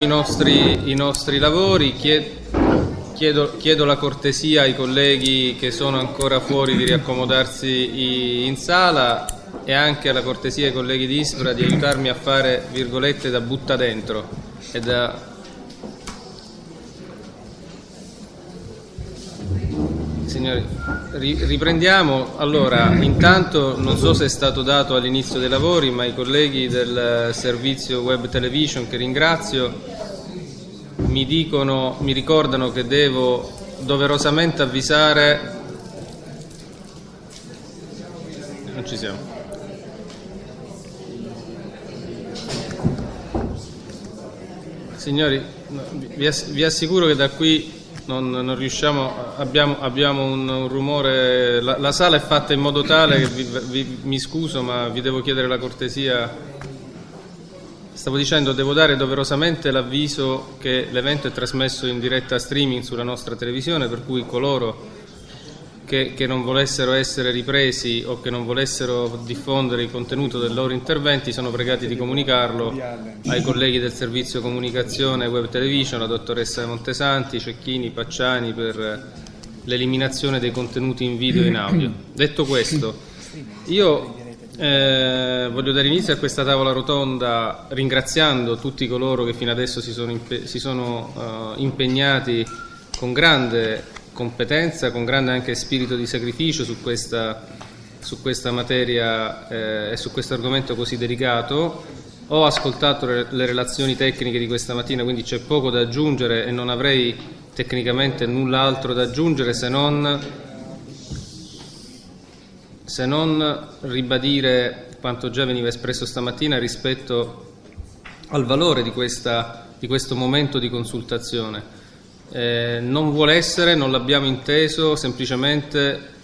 I nostri, i nostri lavori, chiedo, chiedo, la cortesia ai colleghi che sono ancora fuori di riaccomodarsi in sala e anche la cortesia ai colleghi di Ispra di aiutarmi a fare virgolette da butta dentro e da Signori, riprendiamo. Allora, intanto non so se è stato dato all'inizio dei lavori, ma i colleghi del servizio web television che ringrazio mi, dicono, mi ricordano che devo doverosamente avvisare. Non ci siamo. Signori, vi assicuro che da qui non, non riusciamo, abbiamo, abbiamo un, un, rumore, la, la, sala è fatta in modo tale che vi, vi, mi scuso ma vi devo chiedere la cortesia. Stavo dicendo, devo dare doverosamente l'avviso che l'evento è trasmesso in diretta streaming sulla nostra televisione, per cui coloro che, che, non volessero essere ripresi o che non volessero diffondere il contenuto dei loro interventi sono pregati di comunicarlo ai colleghi del servizio comunicazione web television, la dottoressa Montesanti, Cecchini, Pacciani per l'eliminazione dei contenuti in video e in audio. Detto questo, io eh, voglio dare inizio a questa tavola rotonda ringraziando tutti coloro che fino adesso si sono, impe- si sono uh, impegnati con grande competenza, con grande anche spirito di sacrificio su questa, su questa materia eh, e su questo argomento così delicato. Ho ascoltato le, relazioni tecniche di questa mattina, quindi c'è poco da aggiungere e non avrei tecnicamente null'altro da aggiungere se non, se non ribadire quanto già veniva espresso stamattina rispetto al valore di, questa, di questo momento di consultazione. Eh, non vuole essere, non l'abbiamo inteso semplicemente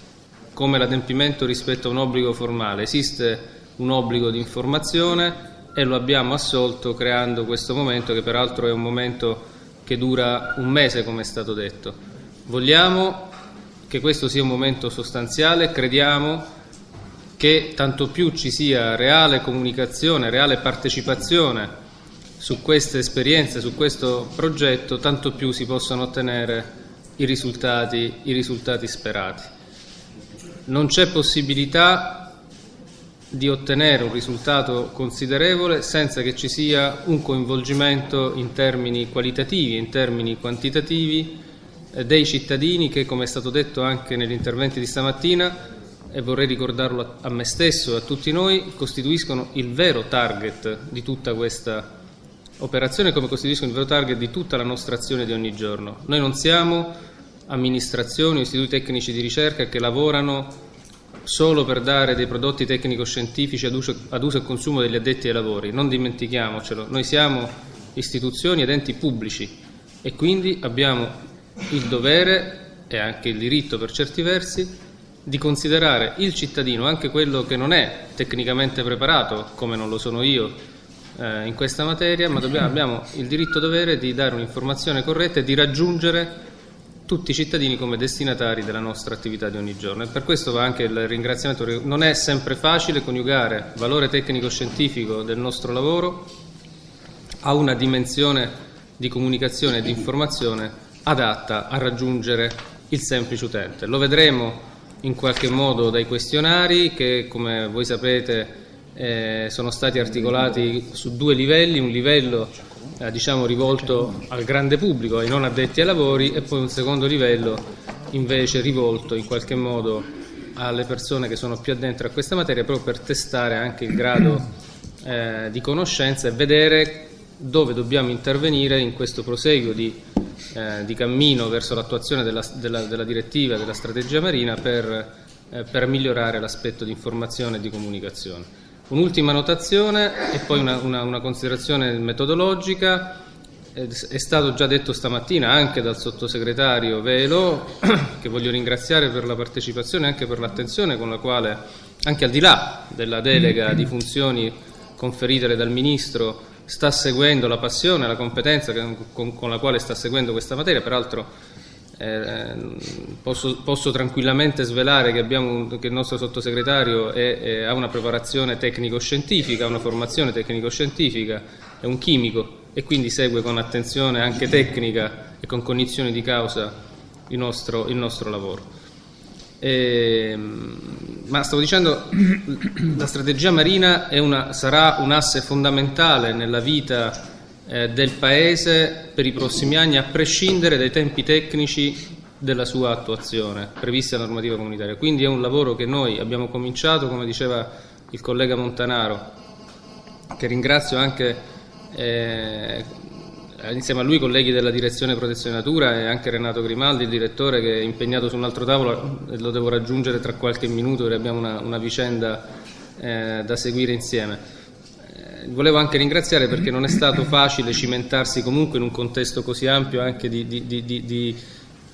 come l'adempimento rispetto a un obbligo formale. Esiste un obbligo di informazione e lo abbiamo assolto creando questo momento che peraltro è un momento che dura un mese come è stato detto. Vogliamo che questo sia un momento sostanziale, crediamo che tanto più ci sia reale comunicazione, reale partecipazione su queste esperienze, su questo progetto, tanto più si possono ottenere i risultati, i risultati sperati. Non c'è possibilità di ottenere un risultato considerevole senza che ci sia un coinvolgimento in termini qualitativi, in termini quantitativi eh, dei cittadini che, come è stato detto anche negli interventi di stamattina, e vorrei ricordarlo a me stesso e a tutti noi, costituiscono il vero target di tutta questa operazione come costituiscono il vero target di tutta la nostra azione di ogni giorno. Noi non siamo amministrazioni o istituti tecnici di ricerca che lavorano solo per dare dei prodotti tecnico-scientifici ad uso, ad uso e consumo degli addetti ai lavori, non dimentichiamocelo, noi siamo istituzioni ed enti pubblici e quindi abbiamo il dovere e anche il diritto per certi versi di considerare il cittadino, anche quello che non è tecnicamente preparato, come non lo sono io, eh, in questa materia, ma dobbiamo, abbiamo il diritto dovere di dare un'informazione corretta e di raggiungere tutti i cittadini come destinatari della nostra attività di ogni giorno. E per questo va anche il ringraziamento. Non è sempre facile coniugare valore tecnico-scientifico del nostro lavoro a una dimensione di comunicazione e di informazione adatta a raggiungere il semplice utente. Lo vedremo in qualche modo dai questionari che, come voi sapete, eh, sono stati articolati su due livelli, un livello eh, diciamo, rivolto al grande pubblico, ai non addetti ai lavori e poi un secondo livello invece rivolto in qualche modo alle persone che sono più addentro a questa materia proprio per testare anche il grado eh, di conoscenza e vedere dove dobbiamo intervenire in questo proseguo di, eh, di cammino verso l'attuazione della, della, della direttiva della strategia marina per, eh, per migliorare l'aspetto di informazione e di comunicazione. Un'ultima notazione e poi una, una, una considerazione metodologica. È stato già detto stamattina anche dal sottosegretario Velo, che voglio ringraziare per la partecipazione e anche per l'attenzione con la quale, anche al di là della delega di funzioni conferitele dal Ministro, sta seguendo la passione, la competenza con, con la quale sta seguendo questa materia, peraltro eh, posso, posso, tranquillamente svelare che, un, che il nostro sottosegretario è, è, ha una preparazione tecnico-scientifica, una formazione tecnico-scientifica, è un chimico e quindi segue con attenzione anche tecnica e con cognizione di causa il nostro, il nostro lavoro. E, ehm, ma stavo dicendo, la strategia marina una, sarà un asse fondamentale nella vita eh, del Paese per i prossimi anni, a prescindere dai tempi tecnici della sua attuazione prevista dalla normativa comunitaria. Quindi è un lavoro che noi abbiamo cominciato, come diceva il collega Montanaro, che ringrazio anche eh, insieme a lui colleghi della direzione protezione natura e anche Renato Grimaldi, il direttore che è impegnato su un altro tavolo e lo devo raggiungere tra qualche minuto perché abbiamo una, una vicenda eh, da seguire insieme. Volevo anche ringraziare perché non è stato facile cimentarsi comunque in un contesto così ampio anche di, di, di,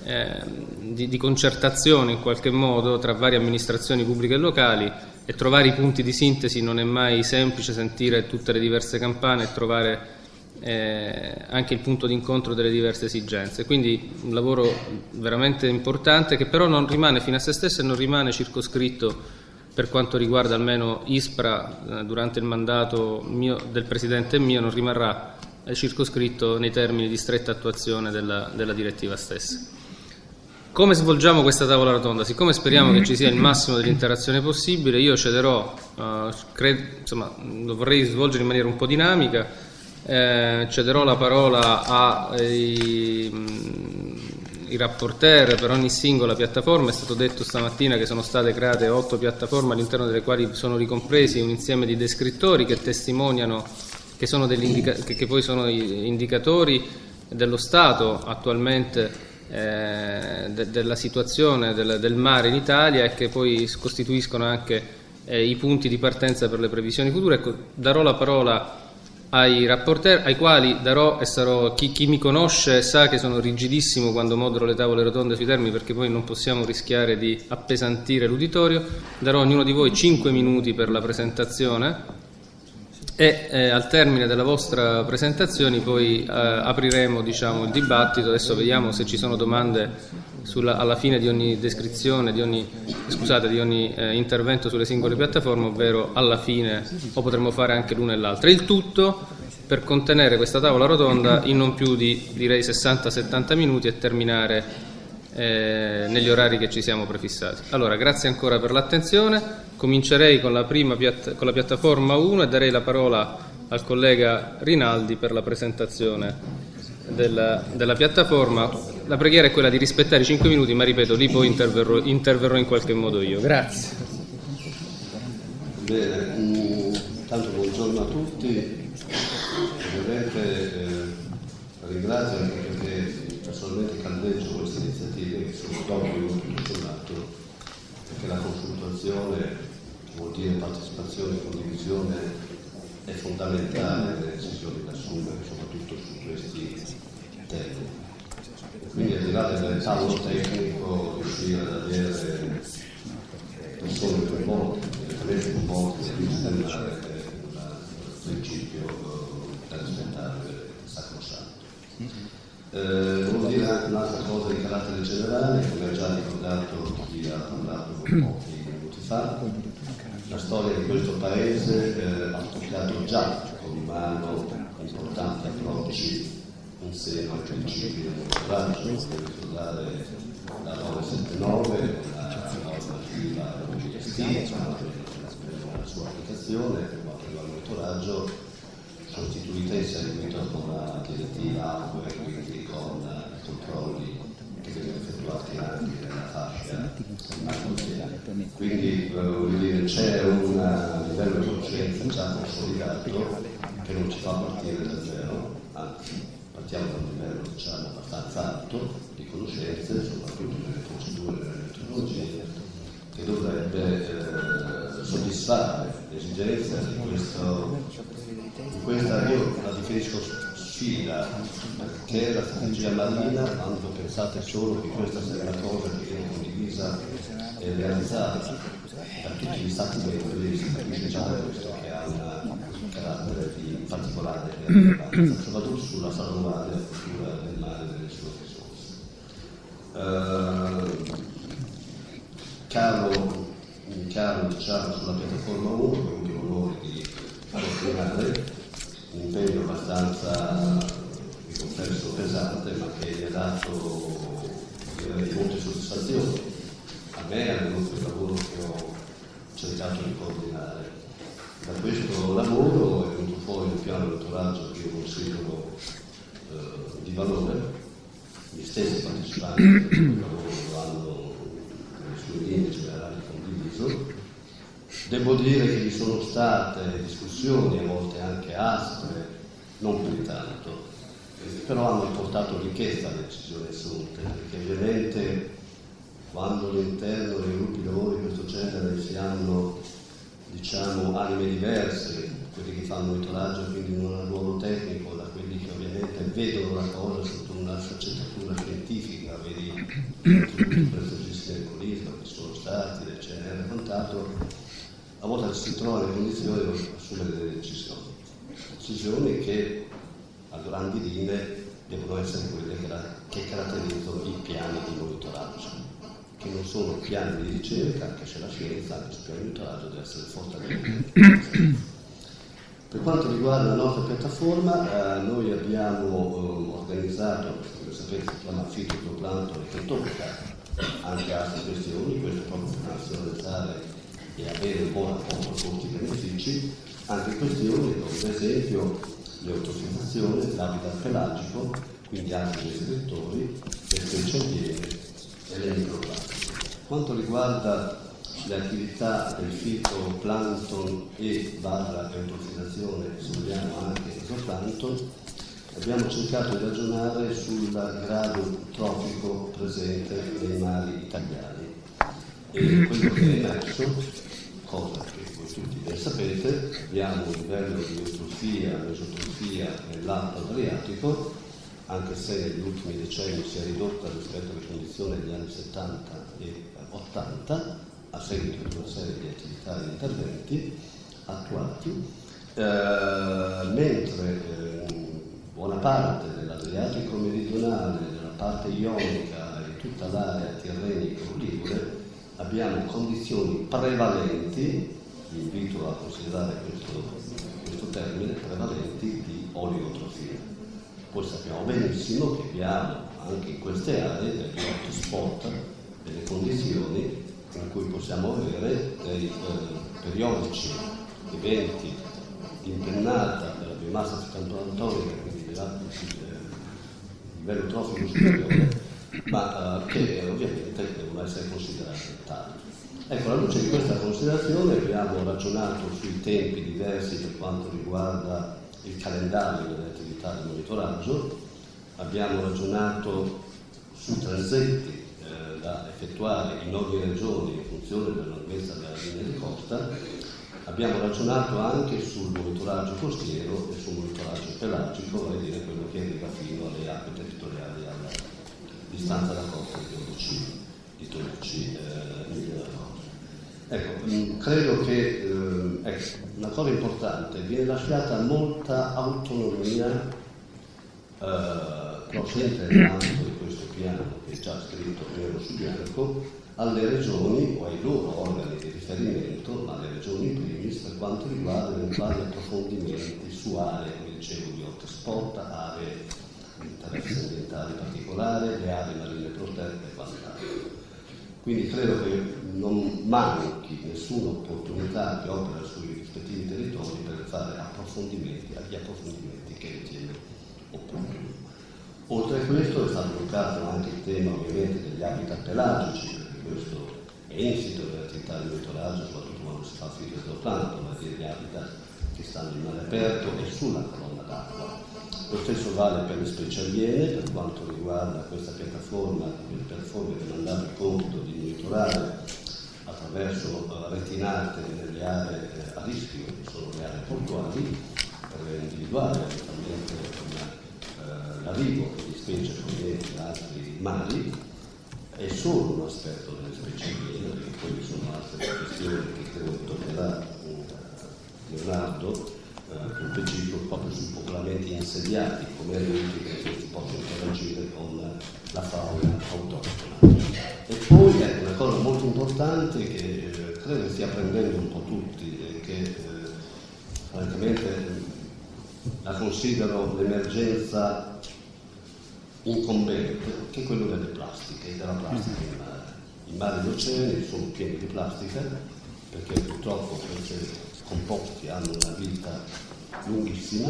eh, di concertazione in qualche modo tra varie amministrazioni pubbliche e locali e trovare i punti di sintesi non è mai semplice sentire tutte le diverse campane e trovare eh, anche il punto d'incontro delle diverse esigenze. Quindi un lavoro veramente importante che però non rimane fino a se stesso e non rimane circoscritto per quanto riguarda almeno ISPRA eh, durante il mandato mio, del Presidente mio non rimarrà eh, circoscritto nei termini di stretta attuazione della, della direttiva stessa. Come svolgiamo questa tavola rotonda? Siccome speriamo che ci sia il massimo dell'interazione possibile, io cederò, uh, cred, insomma, lo vorrei svolgere in maniera un po' dinamica, eh, cederò la parola ai mm, rapporter per ogni singola piattaforma. È stato detto stamattina che sono state create otto piattaforme all'interno delle quali sono ricompresi un insieme di descrittori che testimoniano che, che, che poi sono indicatori dello Stato attualmente eh, de, della situazione del, del, mare in Italia e che poi costituiscono anche eh, i punti di partenza per le previsioni future. Ecco, darò la parola ai rapporter, ai quali darò e sarò, chi, chi, mi conosce sa che sono rigidissimo quando modero le tavole rotonde sui termini perché poi non possiamo rischiare di appesantire l'uditorio, darò a ognuno di voi 5 minuti per la presentazione e eh, al termine della vostra presentazione poi eh, apriremo diciamo, il dibattito, adesso vediamo se ci sono domande sulla, alla fine di ogni descrizione, di ogni, scusate, di ogni eh, intervento sulle singole piattaforme, ovvero alla fine, o potremmo fare anche l'una e l'altra. Il tutto per contenere questa tavola rotonda in non più di direi 60-70 minuti e terminare eh, negli orari che ci siamo prefissati. Allora, grazie ancora per l'attenzione. Comincerei con la, piatta- con la piattaforma 1 e darei la parola al collega Rinaldi per la presentazione della, della, piattaforma. La preghiera è quella di rispettare i 5 minuti, ma ripeto, lì poi interverrò, interverrò in qualche modo io. Grazie. Bene, intanto mm, buongiorno a tutti. Ovviamente eh, ringrazio anche perché personalmente caldeggio queste iniziative che sono proprio atto, perché la consultazione dire partecipazione e condivisione è fondamentale nelle decisioni da assumere, soprattutto su questi temi. Quindi al di là del tavolo tecnico riuscire ad avere persone più volte, direttamente più volte, e rispettare il principio da rispettare sacrosanto. Eh, volevo dire anche un'altra cosa di carattere generale, come ha già ricordato chi ha parlato pochi minuti fa. La storia di questo paese eh, ha toccato già con mano importanti approcci in seno ai principi del monitoraggio, per ricordare la 979, la normativa gestiva, la sua applicazione riguarda il monitoraggio, sostituita in seguito con la direttiva AUE, quindi con i controlli che vengono effettuati anche nella fascia quindi eh, c'è un livello di conoscenza già consolidato che non ci fa partire da zero, anzi partiamo da un livello diciamo, abbastanza alto di conoscenze, soprattutto nelle procedure e nelle tecnologie, che dovrebbe eh, soddisfare l'esigenza di, questo, questa, io la definisco sfida, perché la strategia marina, quando pensate solo che questa sia una cosa che viene condivisa e realizzata da tutti gli stati membri, si capisce già da questo che ha una particolare rilevanza, soprattutto sulla salvaguardia futura del mare e delle sue risorse. Uh, chiaro, chiaro diciamo, sulla piattaforma 1, ho avuto l'onore di coordinare un impegno abbastanza abbastanza, mi confesso, pesante, ma che mi ha dato direi, molte soddisfazioni a me e al gruppo di lavoro che ho cercato di coordinare. Da questo lavoro è fuori un piano elettoraggio che io considero eh, di valore, gli stessi partecipanti del lavoro lo hanno nelle sue linee generali condiviso. Devo dire che vi sono state discussioni, a volte anche aspre, non più tanto, però hanno portato ricchezza alle decisioni assunte, perché ovviamente quando all'interno dei gruppi di lavoro di questo genere si hanno diciamo, anime diverse, quelli che fanno monitoraggio quindi non hanno ruolo tecnico, da quelli che ovviamente vedono la cosa sotto una sfaccettatura scientifica, vedi i prestigisti del colismo che sono stati, del CNR a volte si trovano nelle condizioni di assumere delle decisioni. Decisioni che a grandi linee devono essere quelle che caratterizzano i piani di monitoraggio, che non sono piani di ricerca, anche se la scienza, anche se il monitoraggio deve essere fortemente. Per quanto riguarda la nostra piattaforma, eh, noi abbiamo eh, organizzato, come sapete si chiama fitoplanto che tocca anche altre questioni, questo proprio per nazionalizzare e avere un buon rapporto costi-benefici, anche questioni come ad esempio l'eutrofizzazione, l'habitat pelagico, quindi anche gli scrittori, le specie e le microplastiche. Quanto riguarda le attività del fitoplancton e barra eutrofizzazione, se vogliamo anche esoplancton, abbiamo cercato di ragionare sul grado trofico presente nei mari italiani. E quello che è emerso, cosa che tutti ben sapete, abbiamo un livello di eutrofia, mesotrofia nell'alto adriatico, anche se negli ultimi decenni si è ridotta rispetto alle condizioni degli anni 70 e 80, a seguito di una serie di attività e di interventi attuati, eh, mentre eh, buona parte dell'Adriatico meridionale, della parte ionica e tutta l'area tirrenica-ligure abbiamo condizioni prevalenti vi invito a considerare questo, questo termine, prevalenti di oleotrofia. Poi sappiamo benissimo che abbiamo anche in queste aree degli hotspot, delle condizioni in cui possiamo avere dei eh, periodici eventi di impennata della biomassa fitantonica, quindi eh, livello trofico superiore, ma eh, che ovviamente devono essere considerati tali. Ecco, alla luce di questa considerazione abbiamo ragionato sui tempi diversi per quanto riguarda il calendario delle attività di monitoraggio, abbiamo ragionato sui transetti eh, da effettuare in ogni regione in funzione della lunghezza della linea di costa, abbiamo ragionato anche sul monitoraggio costiero e sul monitoraggio pelagico, vale dire quello che arriva fino alle acque territoriali alla distanza da costa di 12, di 12 eh, Ecco, mm, credo che eh, ecco, una cosa importante, viene lasciata molta autonomia, eh, procedente di piano che è già scritto nero su bianco, alle regioni o ai loro organi di riferimento, alle regioni primis, per quanto riguarda eventuali approfondimenti su aree, come dicevo, di hotspot, aree di interesse ambientale particolare, le aree marine protette e quant'altro. Quindi credo che non manchi nessuna opportunità che opera sui rispettivi territori per fare approfondimenti, agli approfondimenti che opportuni. Oltre a questo è stato toccato anche il tema ovviamente degli habitat pelagici, perché questo è insito nell'attività di monitoraggio, soprattutto quando si fa fitoplancton, ma dire gli habitat che stanno in mare aperto e sulla colonna d'acqua. Lo stesso vale per le specie aliene, per quanto riguarda questa piattaforma, quelle piattaforme che hanno il compito di monitorare attraverso uh, retinate nelle aree eh, a rischio, che sono le aree portuali, per individuare l'arrivo di specie provenienti da altri mari, è solo un aspetto delle specie aliene, perché poi vi sono altre questioni che credo toccherà uh, Leonardo eh, un principio proprio sui popolamenti insediati, come è che si possa interagire con la fauna autoctona. E poi ecco, una cosa molto importante che eh, credo stia prendendo un po' tutti e che eh, francamente la considero l'emergenza incombente, che è quello delle plastiche, della plastica in mare. I mari e gli oceani sono pieni di plastica perché purtroppo questi composti hanno una vita lunghissima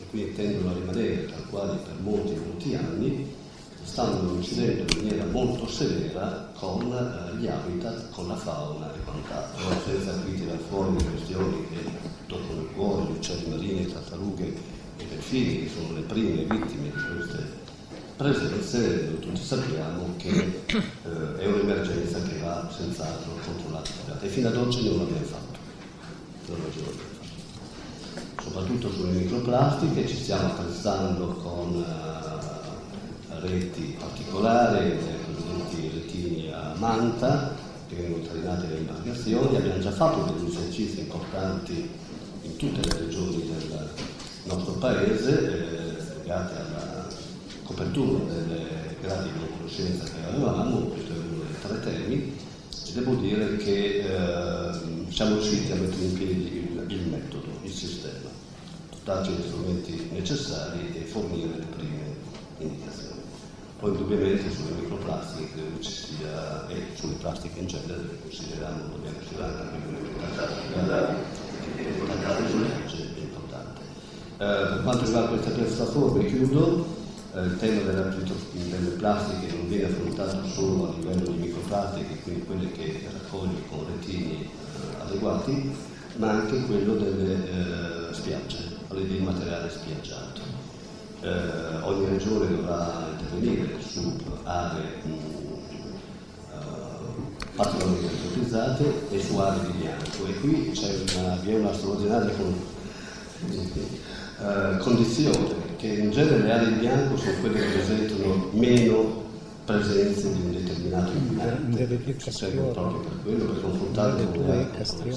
e quindi tendono a rimanere tal quali per molti molti anni stanno incidendo in maniera molto severa con eh, gli habitat, con la fauna e quant'altro, senza qui tirare fuori le questioni che toccano il cuore, gli uccelli marini, le tartarughe e i delfini, che sono le prime vittime di queste presenze, tutti sappiamo che eh, è un'emergenza che va senz'altro controllata e fino ad oggi non l'abbiamo fatto. Non l'abbiamo fatto. Soprattutto sulle microplastiche ci stiamo attrezzando con uh, reti particolari, cosiddetti retini a manta, che vengono trainati dalle imbarcazioni, abbiamo già fatto degli esercizi importanti in tutte le regioni del nostro paese eh, legati alla copertura delle gradi di conoscenza che avevamo, questo è uno dei tre temi, e devo dire che eh, siamo riusciti a mettere in piedi il, il metodo, il sistema, darci gli strumenti necessari e fornire le prime indicazioni. Poi indubbiamente sulle microplastiche credo ci sia, e sulle plastiche in genere, consideriamo, dobbiamo considerare anche quello che è sulle legge è importante. Eh, per quanto riguarda queste piattaforme chiudo, il tema delle plastiche non viene affrontato solo a livello di microplastiche, quindi quelle che raccoglie con retini eh, adeguati, ma anche quello delle eh, spiagge, del materiale spiaggiato. Eh, ogni regione dovrà intervenire su aree uh, particolarmente utilizzate e su aree di bianco e qui c'è una, vi è una straordinaria con, uh, condizione che in genere le aree in bianco sono quelle che presentano meno presenze di un determinato inquinante, serve proprio per quello, per confrontarle con le aree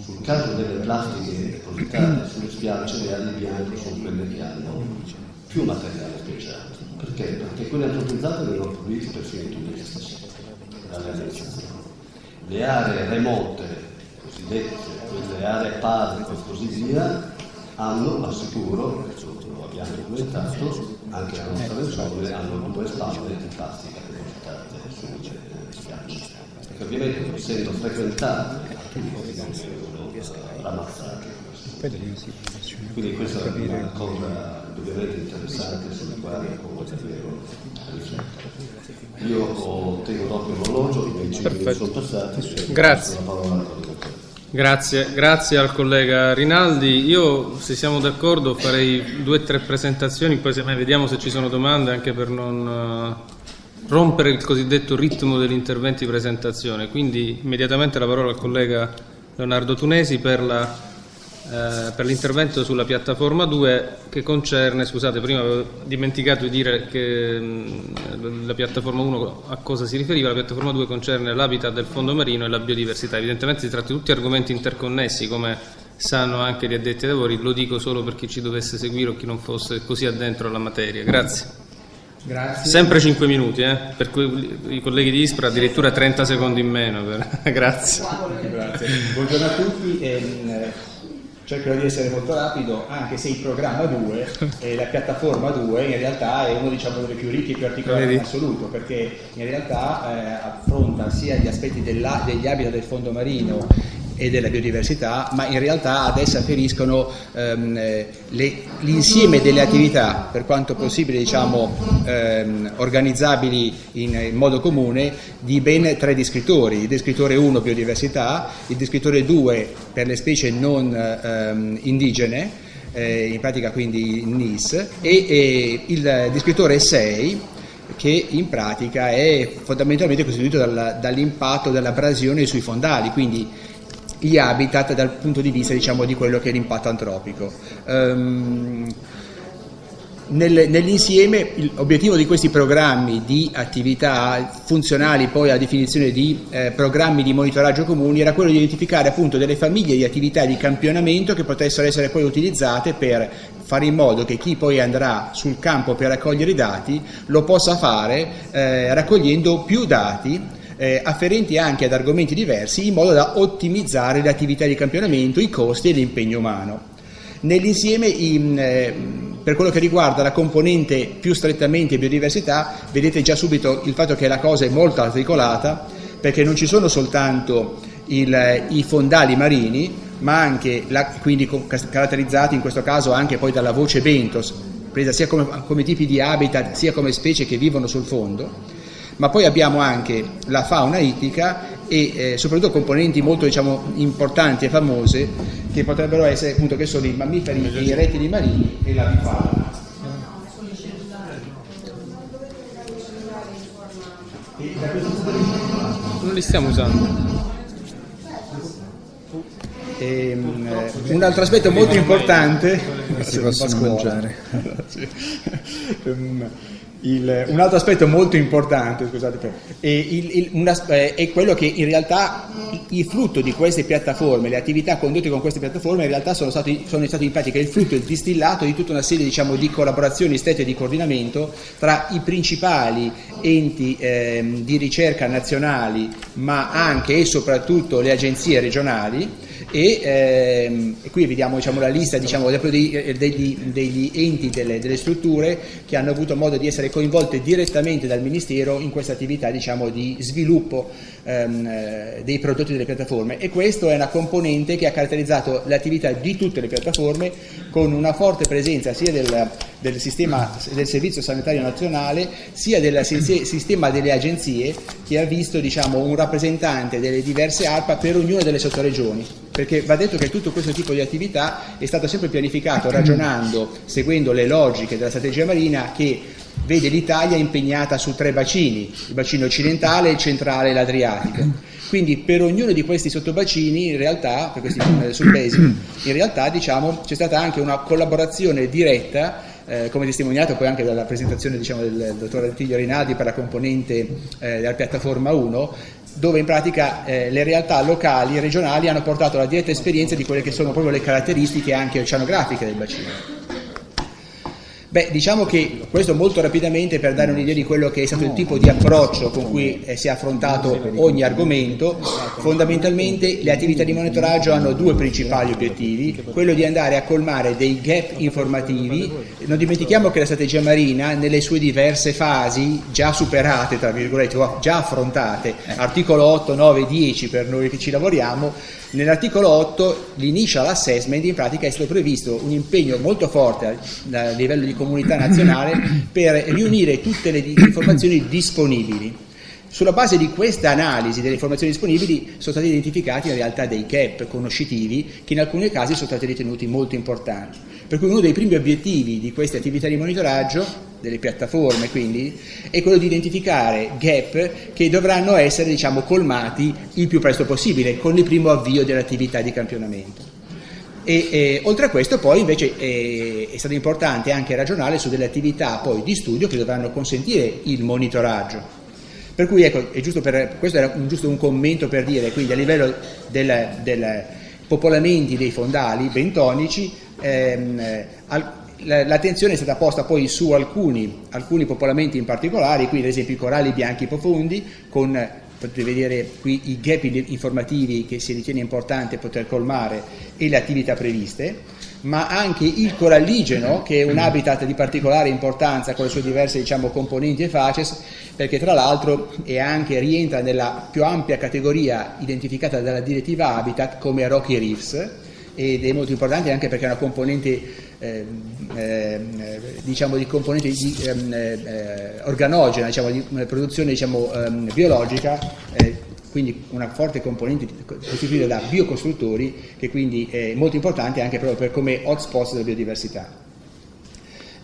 Sul caso delle plastiche depositate sulle spiagge, le aree bianche sono quelle che hanno più materiale speciale. Perché? Perché quelle antropizzate vengono produite per fini turistici dalle amministrazioni. Le aree remote, cosiddette, quelle aree padre e così via, hanno, assicuro, abbiamo documentato, anche la nostra regione hanno due spalle di plastica depositate sulle spiagge. Perché ovviamente essendo frequentate ramazzate. Quindi questa è una cosa indubbiamente interessante sulla quale come davvero riflettere. Io ho, tengo d'occhio l'orologio, i miei 5 minuti sono passati. Grazie. Grazie, grazie al collega Rinaldi. Io, se siamo d'accordo, farei due o tre presentazioni, poi se mai vediamo se ci sono domande, anche per non uh, rompere il cosiddetto ritmo degli interventi di presentazione. Quindi immediatamente la parola al collega Leonardo Tunesi per la eh, per l'intervento sulla piattaforma 2 che concerne, scusate prima avevo dimenticato di dire che mh, mm, la piattaforma 1 a cosa si riferiva, la piattaforma 2 concerne l'habitat del fondo marino e la biodiversità, evidentemente si tratta di tutti argomenti interconnessi come sanno anche gli addetti ai lavori, lo dico solo per chi ci dovesse seguire o chi non fosse così addentro alla materia. Grazie. Grazie. Sempre 5 minuti, eh? per cui i colleghi di Ispra addirittura 30 secondi in meno. Per... Grazie. Grazie. Buongiorno a tutti. Cercherò di essere molto rapido, anche se il programma 2 e la piattaforma 2 in realtà è uno diciamo, delle più ricche e più articolate in assoluto, perché in realtà eh, affronta sia gli aspetti degli habitat del fondo marino e della biodiversità, ma in realtà ad essa afferiscono ehm, le, l'insieme delle attività, per quanto possibile diciamo, ehm, organizzabili in, in, modo comune, di ben tre descrittori. Il descrittore 1 biodiversità, il descrittore 2 per le specie non ehm, indigene, eh, in pratica quindi NIS, e, e il descrittore 6 che in pratica è fondamentalmente costituito dal, dall'impatto dell'abrasione sui fondali, quindi gli habitat dal punto di vista diciamo, di quello che è l'impatto antropico. Um, nel, nell'insieme l'obiettivo di questi programmi di attività funzionali poi alla definizione di eh, programmi di monitoraggio comuni era quello di identificare appunto delle famiglie di attività di campionamento che potessero essere poi utilizzate per fare in modo che chi poi andrà sul campo per raccogliere i dati lo possa fare eh, raccogliendo più dati eh, afferenti anche ad argomenti diversi in modo da ottimizzare le attività di campionamento, i costi e l'impegno umano. Nell'insieme in, eh, per quello che riguarda la componente più strettamente biodiversità, vedete già subito il fatto che la cosa è molto articolata, perché non ci sono soltanto il, i fondali marini, ma anche, la, quindi caratterizzati in questo caso anche poi dalla voce bentos, presa sia come, come tipi di habitat sia come specie che vivono sul fondo, ma poi abbiamo anche la fauna ittica e eh, soprattutto componenti molto diciamo, importanti e famose che potrebbero essere appunto che sono i mammiferi e i rettili marini e la bifauna. Non li stiamo usando. E, ehm, eh, un altro aspetto molto importante si possono mangiare. Ehm, il, un altro aspetto molto importante scusate, è, il, il, una, eh, è, quello che in realtà il frutto di queste piattaforme, le attività condotte con queste piattaforme in realtà sono, stati, sono state in pratica il frutto, il distillato di tutta una serie diciamo, di collaborazioni strette di coordinamento tra i principali enti eh, di ricerca nazionali ma anche e soprattutto le agenzie regionali e, ehm, e qui vediamo diciamo, la lista diciamo, degli, eh, degli, degli, enti, delle, delle, strutture che hanno avuto modo di essere coinvolte direttamente dal Ministero in questa attività diciamo, di sviluppo ehm, eh, dei prodotti delle piattaforme. E questa è una componente che ha caratterizzato l'attività di tutte le piattaforme con una forte presenza sia del, del, sistema, del Servizio Sanitario Nazionale sia del sistema delle agenzie che ha visto diciamo, un rappresentante delle diverse ARPA per ognuna delle sottoregioni perché va detto che tutto questo tipo di attività è stato sempre pianificato ragionando, seguendo le logiche della strategia marina che vede l'Italia impegnata su tre bacini, il bacino occidentale, il centrale e l'Adriatico. Quindi per ognuno di questi sottobacini, in realtà, per questi subbesi, in realtà diciamo, c'è stata anche una collaborazione diretta eh, come testimoniato poi anche dalla presentazione diciamo, del dottor Attilio Rinaldi per la componente eh, della piattaforma 1, dove in pratica eh, le realtà locali e regionali hanno portato la diretta esperienza di quelle che sono proprio le caratteristiche anche oceanografiche del bacino. Beh, diciamo che questo molto rapidamente per dare un'idea di quello che è stato il tipo di approccio con cui eh, si è affrontato ogni argomento, fondamentalmente le attività di monitoraggio hanno due principali obiettivi, quello di andare a colmare dei gap informativi, non dimentichiamo che la strategia marina nelle sue diverse fasi già superate, tra virgolette, già affrontate, articolo 8, 9, 10 per noi che ci lavoriamo, Nell'articolo 8 l'initial assessment in pratica è stato previsto un impegno molto forte a livello di comunità nazionale per riunire tutte le informazioni disponibili. Sulla base di questa analisi delle informazioni disponibili sono stati identificati in realtà dei gap conoscitivi che in alcuni casi sono stati ritenuti molto importanti. Per cui uno dei primi obiettivi di queste attività di monitoraggio delle piattaforme quindi, è quello di identificare gap che dovranno essere diciamo, colmati il più presto possibile con il primo avvio dell'attività di campionamento. E, e, oltre a questo poi invece è, è, stato importante anche ragionare su delle attività poi di studio che dovranno consentire il monitoraggio. Per cui ecco, per, questo era un, giusto un commento per dire, quindi a livello del popolamenti dei fondali bentonici, ehm, al, l'attenzione è stata posta poi su alcuni, alcuni, popolamenti in particolare, qui ad esempio i coralli bianchi profondi, con potete vedere qui i gap informativi che si ritiene importante poter colmare e le attività previste, ma anche il coralligeno che è un habitat di particolare importanza con le sue diverse diciamo, componenti e facies, perché tra l'altro anche, rientra nella più ampia categoria identificata dalla direttiva Habitat come Rocky Reefs ed è molto importante anche perché è una componente eh, eh, diciamo di componente di, ehm, eh, organogena, diciamo, di produzione diciamo, ehm, biologica, eh, quindi una forte componente costituita da biocostruttori che quindi è molto importante anche proprio per come hotspot della biodiversità.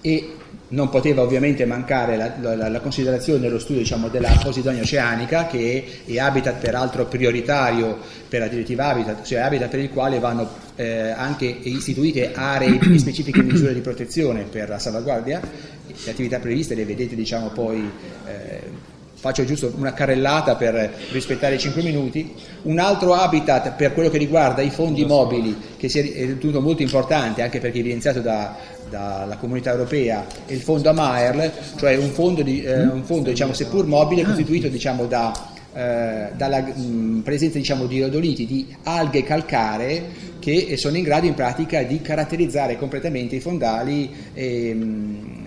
E non poteva ovviamente mancare la, la, la considerazione dello studio diciamo, della Posidonia oceanica che è, è, habitat peraltro prioritario per la direttiva Habitat, cioè habitat per il quale vanno eh, anche istituite aree e specifiche misure di protezione per la salvaguardia, le attività previste le vedete diciamo, poi eh, faccio giusto una carrellata per rispettare i 5 minuti, un altro habitat per quello che riguarda i fondi mobili che si è ritenuto molto importante anche perché evidenziato da, dalla comunità europea è il fondo AMAERL, cioè un fondo, di, eh, un fondo diciamo, seppur mobile costituito diciamo, da, eh, dalla mh, presenza diciamo, di rodoliti, di alghe calcaree che sono in grado in pratica di caratterizzare completamente i fondali ehm,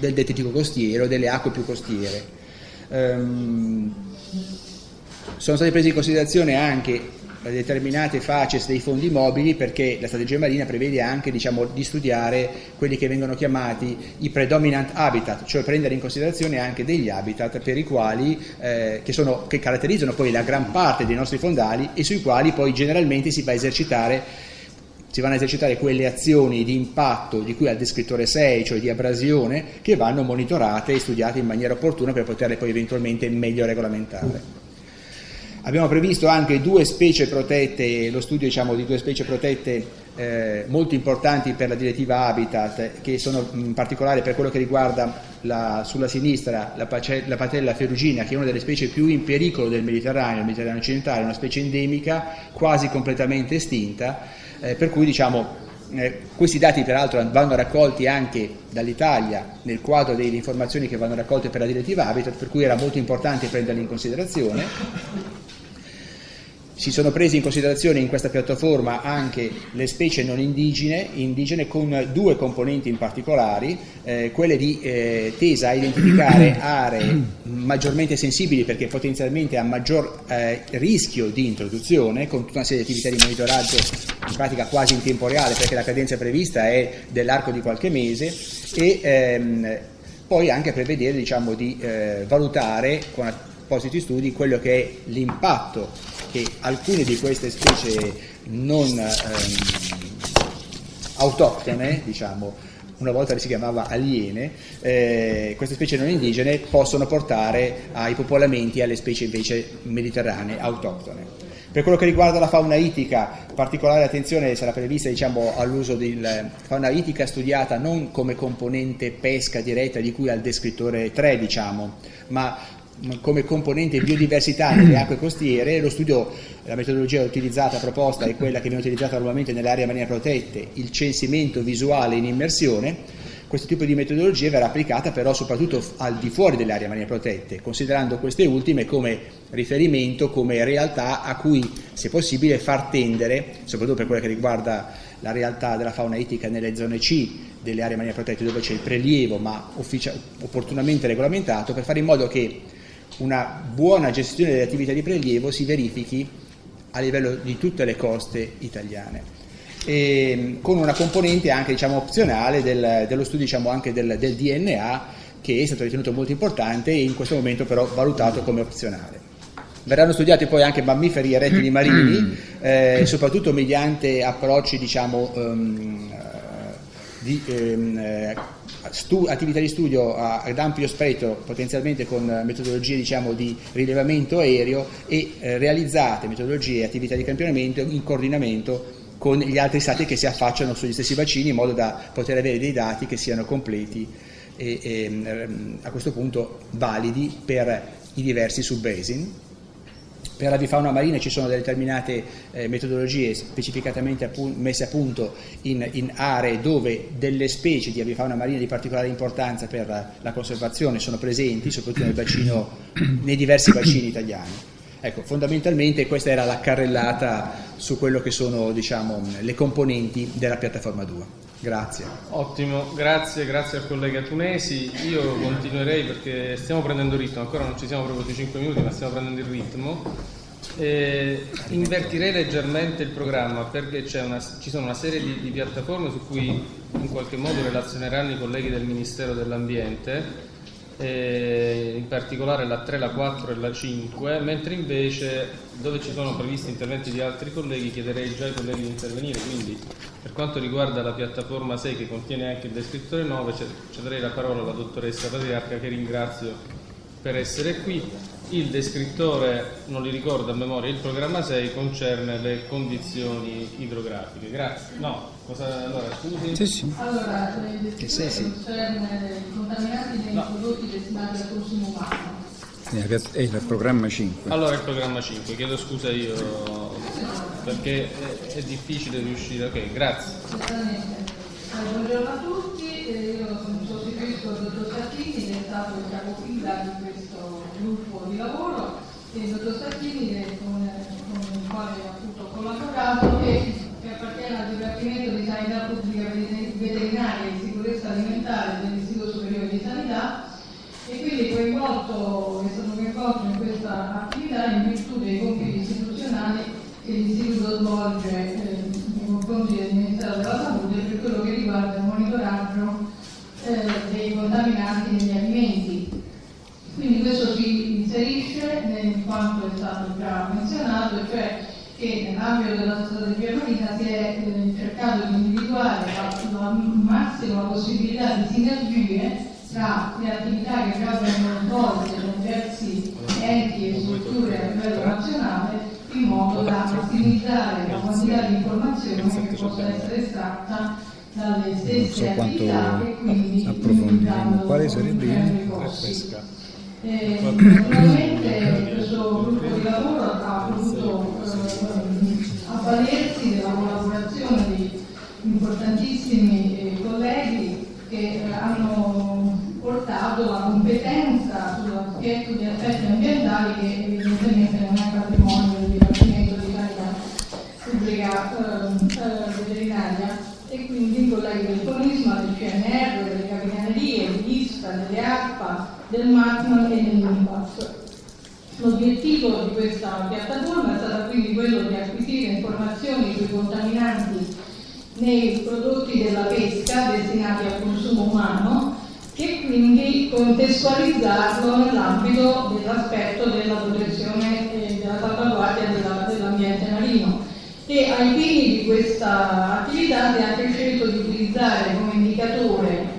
del detritico costiero, delle acque più costiere. Um, sono state prese in considerazione anche determinate facies dei fondi mobili perché la strategia marina prevede anche diciamo, di studiare quelli che vengono chiamati i predominant habitat, cioè prendere in considerazione anche degli habitat per i quali, eh, che, sono, che caratterizzano poi la gran parte dei nostri fondali e sui quali poi generalmente si va a esercitare si vanno a esercitare quelle azioni di impatto di cui al descrittore 6, cioè di abrasione, che vanno monitorate e studiate in maniera opportuna per poterle poi eventualmente meglio regolamentare. Abbiamo previsto anche due specie protette, lo studio diciamo, di due specie protette eh, molto importanti per la direttiva Habitat, che sono in particolare per quello che riguarda la, sulla sinistra la, la, patella ferugina, che è una delle specie più in pericolo del Mediterraneo, il Mediterraneo occidentale, una specie endemica quasi completamente estinta, eh, per cui diciamo, eh, questi dati peraltro vanno raccolti anche dall'Italia nel quadro delle informazioni che vanno raccolte per la direttiva Habitat, per cui era molto importante prenderli in considerazione. Si sono prese in considerazione in questa piattaforma anche le specie non indigene, indigene con due componenti in particolare, eh, quelle di eh, tesa a identificare aree maggiormente sensibili perché potenzialmente a maggior eh, rischio di introduzione, con tutta una serie di attività di monitoraggio in pratica quasi in tempo reale perché la cadenza prevista è dell'arco di qualche mese e ehm, poi anche prevedere diciamo, di eh, valutare con appositi studi quello che è l'impatto che alcune di queste specie non ehm, autoctone, diciamo, una volta si chiamava aliene, eh, queste specie non indigene possono portare ai popolamenti e alle specie invece mediterranee autoctone. Per quello che riguarda la fauna ittica, particolare attenzione sarà prevista diciamo, all'uso di fauna ittica studiata non come componente pesca diretta di cui al descrittore 3, diciamo, ma come componente biodiversità nelle acque costiere, lo studio, la metodologia utilizzata, proposta è quella che viene utilizzata normalmente nelle aree marine protette, il censimento visuale in immersione. Questo tipo di metodologia verrà applicata però soprattutto al di fuori delle aree marine protette, considerando queste ultime come riferimento, come realtà a cui, se possibile, far tendere, soprattutto per quello che riguarda la realtà della fauna ittica nelle zone C delle aree marine protette dove c'è il prelievo ma opportunamente regolamentato, per fare in modo che una buona gestione delle attività di prelievo si verifichi a livello di tutte le coste italiane. E, con una componente anche diciamo, opzionale del, dello studio diciamo, anche del, del DNA che è stato ritenuto molto importante e in questo momento però valutato come opzionale. Verranno studiati poi anche mammiferi e rettili marini, eh, soprattutto mediante approcci diciamo, um, di eh, stu- attività di studio a, ad ampio spettro, potenzialmente con metodologie diciamo, di rilevamento aereo e eh, realizzate metodologie e attività di campionamento in coordinamento con gli altri stati che si affacciano sugli stessi bacini in modo da poter avere dei dati che siano completi e, e ehm, a questo punto validi per i diversi sub-basin per avifauna marina ci sono determinate eh, metodologie specificatamente appu- messe a punto in, in, aree dove delle specie di avifauna marina di particolare importanza per la, la conservazione sono presenti, soprattutto bacino, nei diversi bacini italiani. Ecco, fondamentalmente questa era la carrellata su quello che sono diciamo, le componenti della piattaforma 2. Grazie. Ottimo, grazie, grazie al collega Tunesi. Io continuerei perché stiamo prendendo ritmo, ancora non ci siamo proprio sui 5 minuti, ma stiamo prendendo il ritmo. Eh, invertirei leggermente il programma perché una, ci sono una serie di, di piattaforme su cui in qualche modo relazioneranno i colleghi del Ministero dell'Ambiente in particolare la 3, la 4 e la 5, mentre invece dove ci sono previsti interventi di altri colleghi chiederei già ai colleghi di intervenire, quindi per quanto riguarda la piattaforma 6 che contiene anche il descrittore 9 cederei la parola alla dottoressa Patriarca che ringrazio per essere qui. Il descrittore, non li ricordo a memoria, il programma 6 concerne le condizioni idrografiche. Grazie. No, cosa allora scusi? Sì, sì. Allora, il descrittore sì, concerne i contaminanti nei no. prodotti destinati al consumo umano. È il programma 5. Allora il programma 5, chiedo scusa io perché è, è difficile riuscire. Ok, grazie. Esattamente. Buongiorno a tutti, io sostituisco il dottor Sattini che è stato il capofila di questo gruppo di lavoro e il dottor Sattini con, con il quale ho appunto collaborato e appartiene al Dipartimento di Sanità Pubblica Veterinaria e Sicurezza Alimentare dell'Istituto Superiore di Sanità e quindi coinvolto, è stato coinvolto in questa attività in virtù dei compiti istituzionali che l'Istituto svolge eh, nei confronti del Ministero della Salute per quello che riguarda il monitoraggio eh, dei contaminanti negli alimenti. Quindi questo si inserisce in quanto è stato già menzionato, cioè che nell'ambito della strategia marina si è eh, cercato di individuare la, la massima possibilità di sinergie tra le attività che vengono svolte da diversi enti e strutture a livello nazionale in modo da ottimizzare la quantità di informazioni che possa essere estratta dalle stesse so attività e quindi approfondendo quale sarebbe il eh, naturalmente questo gruppo di lavoro ha potuto eh, avvalersi della collaborazione di importantissimi eh, colleghi che eh, hanno portato la competenza sull'aspetto di aspetti ambientali che evidentemente non è patrimonio del Dipartimento di Sanità Pubblica eh, Veterinaria e quindi i colleghi del turismo, del CNR, delle capitanerie, dell'ISPA, delle ARPA, del MACN e dell'IMPAS. L'obiettivo di questa piattaforma è stato quindi quello di acquisire informazioni sui contaminanti nei prodotti della pesca destinati al consumo umano e quindi contestualizzarlo nell'ambito dell'aspetto della protezione e della salvaguardia della, dell'ambiente marino. E ai fini di questa attività si è anche scelto di utilizzare come indicatore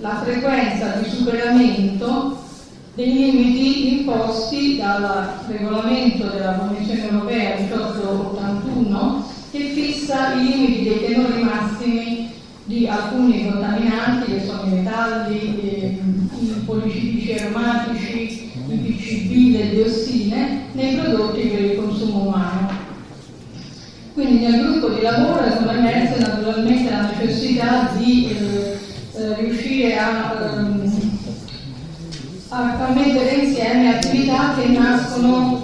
la frequenza di superamento dei limiti imposti dal regolamento della Commissione europea 1881 che fissa i limiti dei tenori massimi di alcuni contaminanti che sono i metalli, eh, i policidici aromatici, i PCB, le diossine nei prodotti per il consumo umano. Quindi nel gruppo di lavoro è emerse naturalmente la necessità di eh, eh, riuscire a, ehm, a, mettere insieme attività che nascono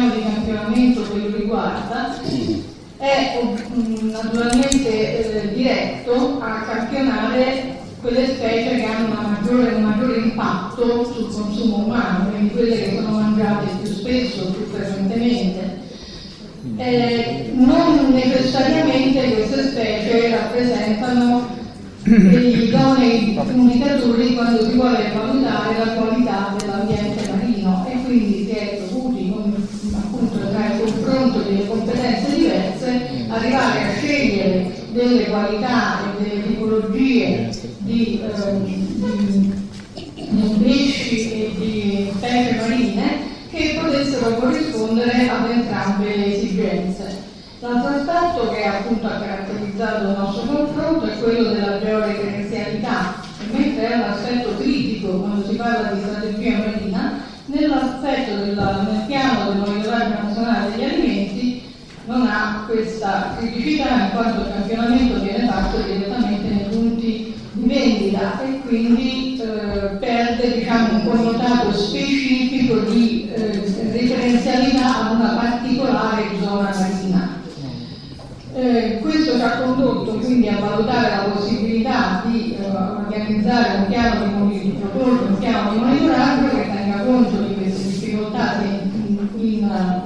piano di campionamento che lo riguarda è mm, naturalmente eh, diretto a campionare quelle specie che hanno maggiore, un maggiore impatto sul consumo umano, quindi quelle che sono mangiate più spesso, più frequentemente. Eh, non necessariamente queste specie rappresentano degli idonei indicatori quando si vuole valutare la qualità dell'ambiente marino e quindi si è dovuti, appunto tra il confronto delle competenze diverse, arrivare a scegliere delle qualità e delle tipologie di, eh, di, di pesci e di specie marine che potessero corrispondere ad entrambe le esigenze. L'altro aspetto che appunto ha caratterizzato il nostro confronto è quello della georeferenzialità, mentre è un aspetto critico quando si parla di strategia marina, nell'aspetto della, nel piano del monitoraggio nazionale degli alimenti questa criticità in quanto il campionamento viene fatto direttamente nei punti di vendita e quindi eh, perde diciamo, un connotato specifico di eh, referenzialità a una particolare zona marina. Eh, questo ci ha condotto quindi a valutare la possibilità di eh, organizzare un piano di, monitoraggio, un piano di monitoraggio che tenga conto di queste difficoltà in, in,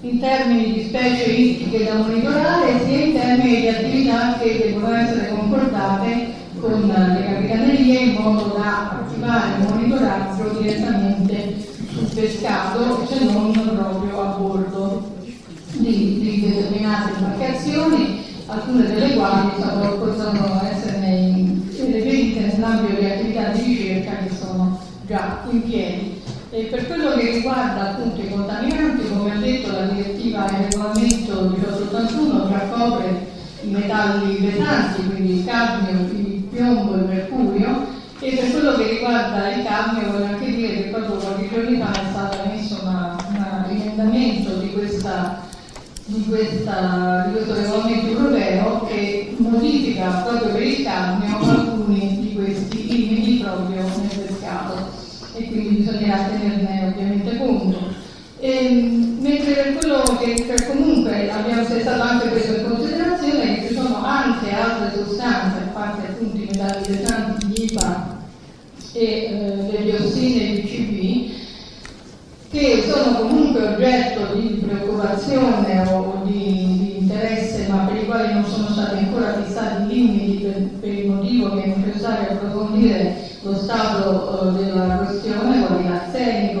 in termini di specie ittiche da monitorare sia in termini di attività che devono essere concordate con le capitanerie in modo da attivare il monitoraggio direttamente sul pescato se non proprio a bordo di, di determinate imbarcazioni, alcune delle quali possono essere reperite nell'ambito di attività di ricerca che sono già in piedi. E per quello che riguarda appunto i contaminanti, come ha detto la direttiva e il regolamento 1881 già copre i metalli pesanti, quindi il cadmio, il piombo, il mercurio, e per quello che riguarda il cadmio voglio anche dire che proprio qualche giorno fa è stato emesso un emendamento di questa di, questa, di questo regolamento europeo che modifica proprio per il cadmio bisognerà tenerne ovviamente conto. E, ehm, mentre quello che comunque abbiamo pensato anche questo in considerazione che ci sono anche altre sostanze, a parte appunto i metalli pesanti, gli IPA e eh, le diossine e il CB, che sono comunque oggetto di preoccupazione o di, di, interesse, ma per i quali non sono stati ancora fissati limiti per, per il motivo che è necessario approfondire lo stato eh, della questione,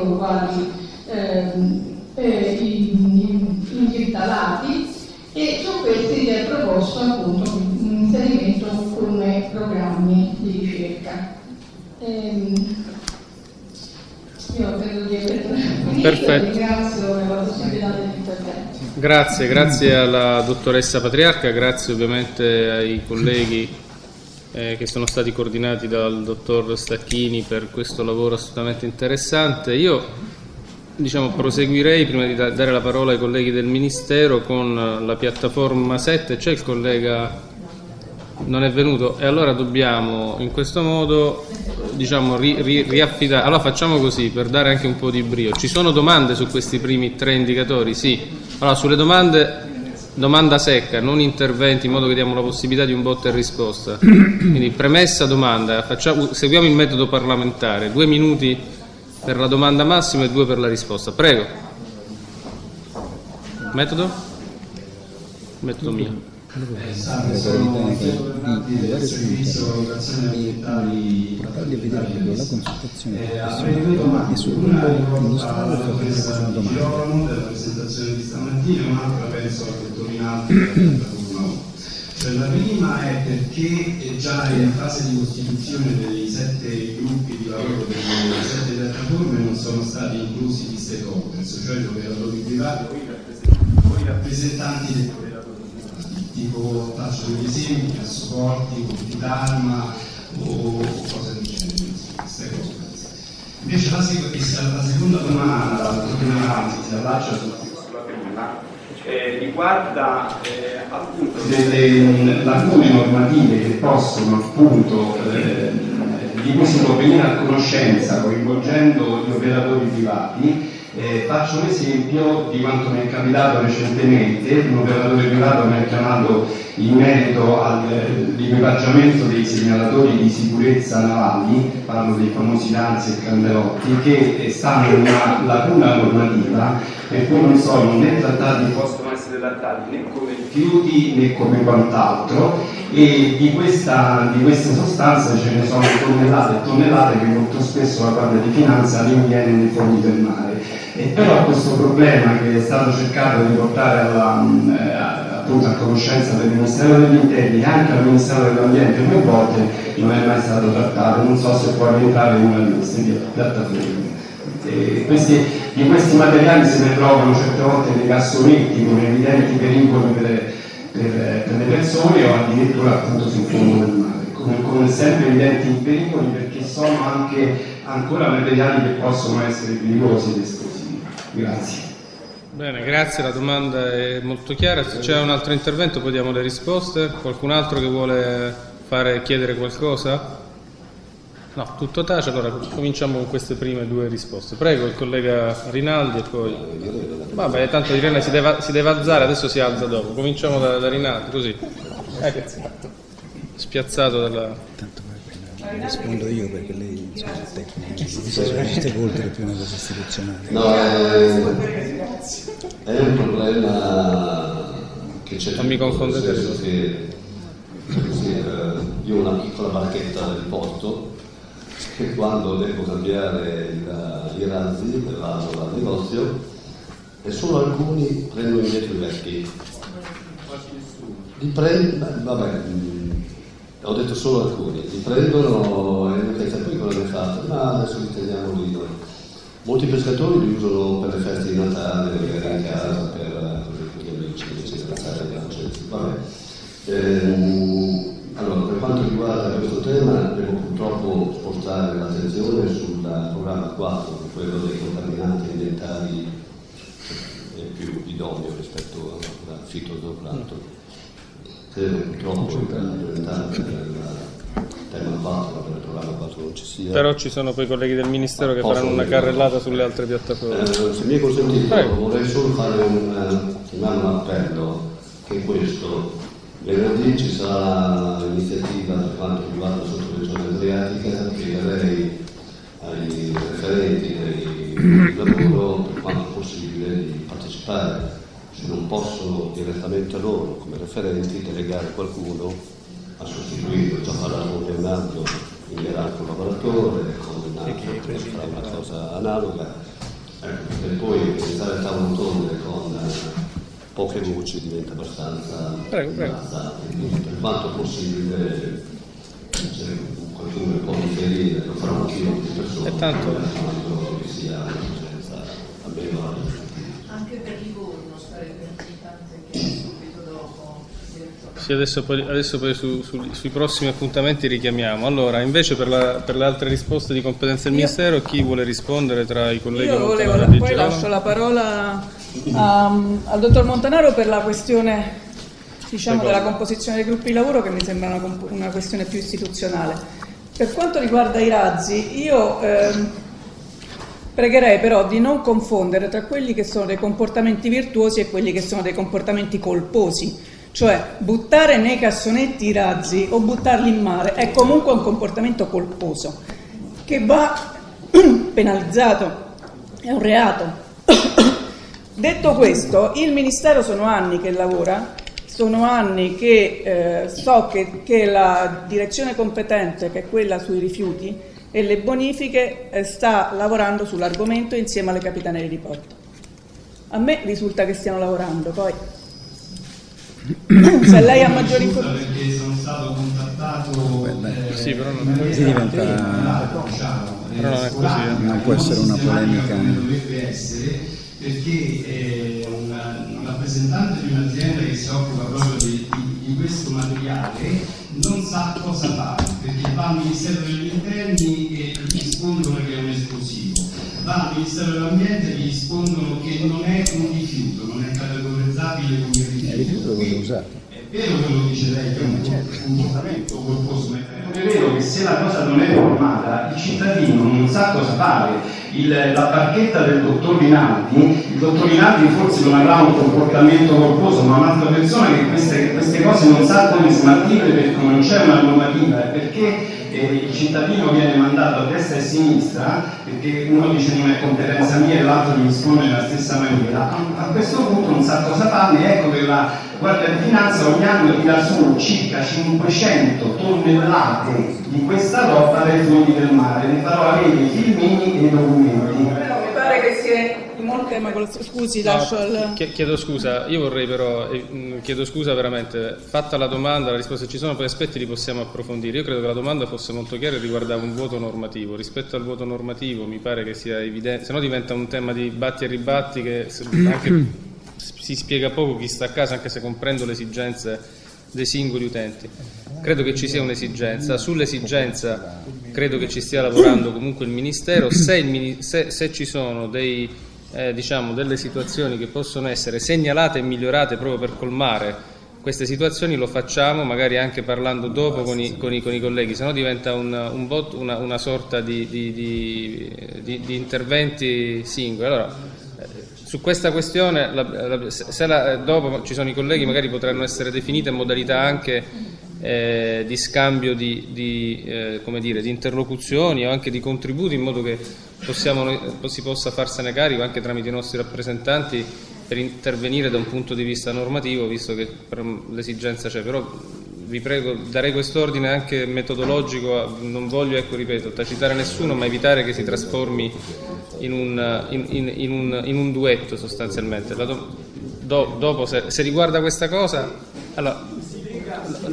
quali l'arsenico, quali eh, intalati e su questi è proposto appunto un inserimento come programmi di ricerca. Ehm, io credo di aver finito Perfetto. ringrazio per la possibilità dell'intervento. Grazie, grazie alla dottoressa Patriarca, grazie ovviamente ai colleghi eh, che sono stati coordinati dal dottor Stacchini per questo lavoro assolutamente interessante. Io diciamo, proseguirei prima di dare la parola ai colleghi del Ministero con la piattaforma 7. C'è il collega non è venuto e allora dobbiamo in questo modo diciamo, ri, ri, riaffidare. Allora facciamo così per dare anche un po' di brio. Ci sono domande su questi primi tre indicatori? Sì. Allora sulle domande domanda secca, non interventi in modo che diamo la possibilità di un botta e risposta. Quindi premessa domanda, facciamo, seguiamo il metodo parlamentare, due minuti per la domanda massima e due per la risposta. Prego. Metodo? Metodo mio. Eh, salve, sono del servizio valutazioni ambientali fargli vedere proprio la consultazione. Eh, avrei due domande una riguarda la presa di Girolamo della presentazione di stamattina e un'altra penso al dottor 1 cioè, la prima è perché già in fase di costituzione dei sette gruppi di lavoro delle sette piattaforme non sono stati inclusi gli stakeholders, cioè gli operatori privati o i rappresentanti degli tipo faccio degli esempi, a supporti, gruppi d'arma o cose del genere, stakeholders. Invece la, la seconda domanda, la domanda si allaccia sulla prima, eh, riguarda eh, appunto delle lacune normative che possono appunto eh, di cui si può venire a conoscenza coinvolgendo gli operatori privati eh, faccio un esempio di quanto mi è capitato recentemente, un operatore privato mi ha chiamato in merito all'equipaggiamento dei segnalatori di sicurezza navali, parlo dei famosi Lanzi e Candelotti, che stanno in una lacuna normativa per cui non sono né trattati, possono essere trattati né come rifiuti né come quant'altro e di, questa, di queste sostanze ce ne sono tonnellate e tonnellate che molto spesso la Guardia di Finanza rinviene nei fondi del mare. E però questo problema che è stato cercato di portare alla, eh, appunto a conoscenza del Ministero degli Interni e anche al Ministero dell'Ambiente più volte non è mai stato trattato, non so se può rientrare in una di queste piattaforme. Questi, di questi materiali se ne trovano certe volte nei cassonetti con evidenti pericoli per, per, per, le persone o addirittura appunto sul fondo del mare, con, con sempre evidenti pericoli perché sono anche ancora materiali che possono essere pericolosi ed esplosivi. Grazie. Bene, grazie, la domanda è molto chiara. Se c'è un altro intervento poi diamo le risposte. Qualcun altro che vuole fare, chiedere qualcosa? No, tutto tace, allora cominciamo con queste prime due risposte. Prego il collega Rinaldi e poi... Vabbè, tanto Irene si deve, si deve alzare, adesso si alza dopo. Cominciamo da, da Rinaldi, così. Ecco. Spiazzato dalla... Rispondo io perché lei insomma, è tecnica, sicuramente oltre più una cosa istituzionale. No, è, è un problema che c'è. Non mi confondete. Che, così, eh, io ho una piccola barchetta del porto che quando devo cambiare il, i razzi vado al negozio e solo alcuni prendono indietro i vecchi. Li prendo, vabbè, ho detto solo alcuni, li prendono e mi poi cosa ne fate? Ma adesso li teniamo lì noi. Molti pescatori li usano per le feste di Natale, magari in casa, per gli amici, eccetera, Vabbè. Ehm, allora, per quanto riguarda questo tema, devo purtroppo spostare l'attenzione sul programma 4, quello dei contaminanti ambientali più idoneo rispetto al fitozooplancton Però ci sono poi colleghi del Ministero che faranno una carrellata sulle altre piattaforme. Eh, se mi è consentito, Prego. vorrei solo fare un, un appello che questo. Venerdì ci sarà l'iniziativa per quanto riguarda la sottoregione adriatica, chiederei ai referenti del lavoro per quanto possibile di partecipare non possono direttamente loro come referenti delegare qualcuno a sostituire, già parlato con Leonardo, invierà un collaboratore, con Nato farà una cosa analoga, ecco, e poi pensare a tavolo tonde con eh, poche voci diventa abbastanza prego, prego. quindi per quanto possibile se qualcuno può riferire, lo farò anch'io di persone, e tanto. che sia una presenza almeno anche per Livorno sarebbe importante che subito dopo sì, adesso poi, adesso poi su, su, sui prossimi appuntamenti richiamiamo. Allora, invece per, la, per, le altre risposte di competenza del Ministero, chi vuole rispondere tra i colleghi? Io volevo, la, poi lascio la parola um, al dottor Montanaro per la questione diciamo, della composizione dei gruppi di lavoro che mi sembra una, una questione più istituzionale. Per quanto riguarda i razzi, io ehm, pregherei però di non confondere tra quelli che sono dei comportamenti virtuosi e quelli che sono dei comportamenti colposi cioè buttare nei cassonetti i razzi o buttarli in mare è comunque un comportamento colposo che va penalizzato, è un reato. Detto questo, il Ministero sono anni che lavora, sono anni che eh, so che, che, la direzione competente, che è quella sui rifiuti e le bonifiche, eh, sta lavorando sull'argomento insieme alle capitanerie di porto. A me risulta che stiano lavorando, poi se lei ha maggiori informazioni perché sono stato contattato eh, sì però non è così diventa però non è così eh. non può essere una polemica dovrebbe essere perché eh, un rappresentante di un'azienda che si occupa proprio di, di, di, questo materiale non sa cosa fare perché va al Ministero degli Interni e gli rispondono che è un esplosivo va al Ministero dell'Ambiente e gli rispondono che non è un rifiuto non è categorizzabile come rifiuto quello usato. È vero quello che dice lei che è un comportamento corposo, è vero che se la cosa non è normata, il cittadino non sa cosa fare. Il, la barchetta del dottor Rinaldi, il dottor Rinaldi forse non avrà un comportamento corposo, ma un'altra persona che queste, queste cose non sa come smaltire perché non c'è una normativa perché eh, il cittadino viene mandato a destra e a sinistra perché uno dice non è competenza mia e l'altro mi risponde nella stessa maniera, a questo punto non sa cosa farne, ecco che la Guardia di Finanza ogni anno tira su circa 500 tonnellate di questa roba dai fondi del mare, ne farò avere i filmini e i documenti. Mi pare che si è molte, ma scusi, lascio al... Chiedo scusa, io vorrei però, eh, chiedo scusa veramente, fatta la domanda, la risposta ci sono, poi aspetti li possiamo approfondire. Io credo che la domanda fosse molto chiara e riguardava un voto normativo. Rispetto al voto normativo mi pare che sia evidente, se no diventa un tema di batti e ribatti che anche si spiega poco chi sta a casa, anche se comprendo le esigenze dei singoli utenti. Credo che ci sia un'esigenza, sull'esigenza credo che ci stia lavorando comunque il Ministero, se, il, se, se ci sono dei, eh, diciamo, delle situazioni che possono essere segnalate e migliorate proprio per colmare queste situazioni lo facciamo magari anche parlando dopo con i, con i, con i colleghi, se no diventa un, un voto, una, una, sorta di, di, di, di interventi singoli. Allora, su questa questione, la, la, se la, dopo ci sono i colleghi, magari potranno essere definite modalità anche eh, di scambio di, eh, dire, di, interlocuzioni o anche di contributi in modo che possiamo, si possa farsene carico anche tramite i nostri rappresentanti per intervenire da un punto di vista normativo, visto che l'esigenza c'è. Però vi prego, darei quest'ordine anche metodologico, non voglio, ecco, ripeto, tacitare nessuno, ma evitare che si trasformi in un, in, in, in un, in un duetto sostanzialmente. Do, do, dopo, se, se, riguarda questa cosa, allora,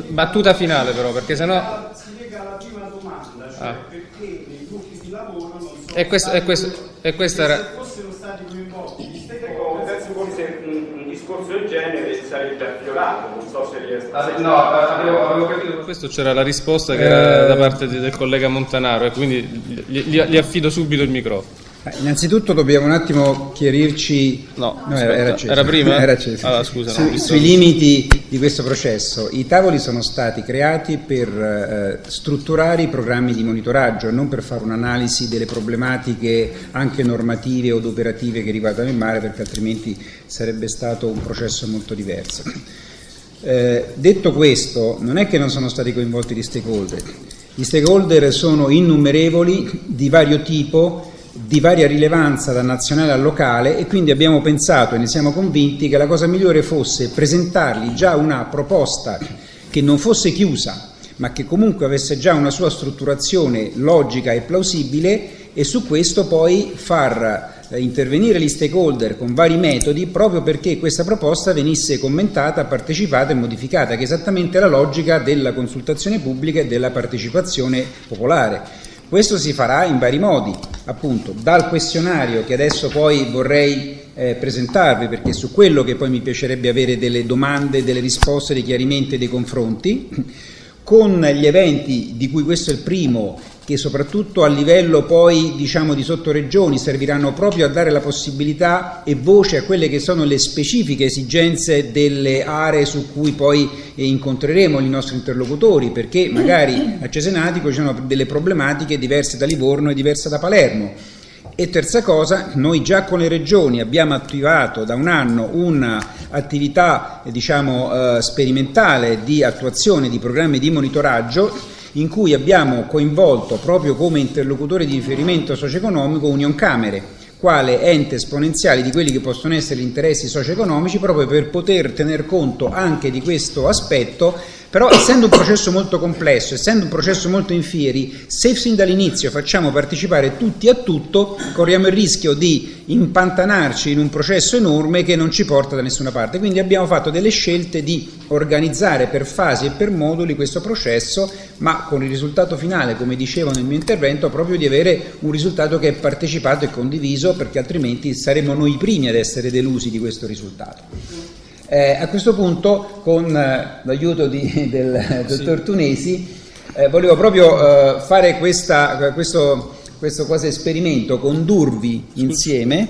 battuta finale però, perché sennò... Si lega alla prima domanda, cioè ah. perché nei gruppi di lavoro non sono... E, questo, e, questo, e questa era... Se fossero stati coinvolti stakeholder, forse un, un discorso del genere sarebbe affiorato, non so se riesco a... Ah, no, avevo, avevo capito. Questo c'era la risposta che era da parte del collega Montanaro e quindi gli, gli, gli affido subito il microfono. Innanzitutto dobbiamo un attimo chiarirci. No, no era, era, era, prima? Era acceso. Allora, scusa, Su, sui limiti di questo processo. I tavoli sono stati creati per eh, strutturare i programmi di monitoraggio, non per fare un'analisi delle problematiche anche normative o operative che riguardano il mare, perché altrimenti sarebbe stato un processo molto diverso. Eh, detto questo, non è che non sono stati coinvolti gli stakeholder. Gli stakeholder sono innumerevoli, di vario tipo di varia rilevanza da nazionale a locale e quindi abbiamo pensato e ne siamo convinti che la cosa migliore fosse presentargli già una proposta che non fosse chiusa ma che comunque avesse già una sua strutturazione logica e plausibile e su questo poi far eh, intervenire gli stakeholder con vari metodi proprio perché questa proposta venisse commentata, partecipata e modificata, che è esattamente la logica della consultazione pubblica e della partecipazione popolare. Questo si farà in vari modi, appunto, dal questionario che adesso poi vorrei eh, presentarvi, perché su quello che poi mi piacerebbe avere delle domande, delle risposte, dei chiarimenti e dei confronti, con gli eventi di cui questo è il primo che soprattutto a livello poi diciamo di sottoregioni serviranno proprio a dare la possibilità e voce a quelle che sono le specifiche esigenze delle aree su cui poi eh, incontreremo i nostri interlocutori, perché magari a Cesenatico ci sono delle problematiche diverse da Livorno e diverse da Palermo. E terza cosa, noi già con le regioni abbiamo attivato da un anno un'attività diciamo, eh, sperimentale di attuazione di programmi di monitoraggio in cui abbiamo coinvolto proprio come interlocutore di riferimento socio-economico Union Camere, quale ente esponenziale di quelli che possono essere gli interessi socio-economici, proprio per poter tener conto anche di questo aspetto però essendo un processo molto complesso, essendo un processo molto in fieri, se fin dall'inizio facciamo partecipare tutti a tutto, corriamo il rischio di impantanarci in un processo enorme che non ci porta da nessuna parte. Quindi abbiamo fatto delle scelte di organizzare per fasi e per moduli questo processo, ma con il risultato finale, come dicevo nel mio intervento, proprio di avere un risultato che è partecipato e condiviso, perché altrimenti saremmo noi primi ad essere delusi di questo risultato. Eh, a questo punto, con eh, l'aiuto di, del dottor Tunesi, eh, volevo proprio eh, fare questa, questo questo quasi esperimento, condurvi insieme.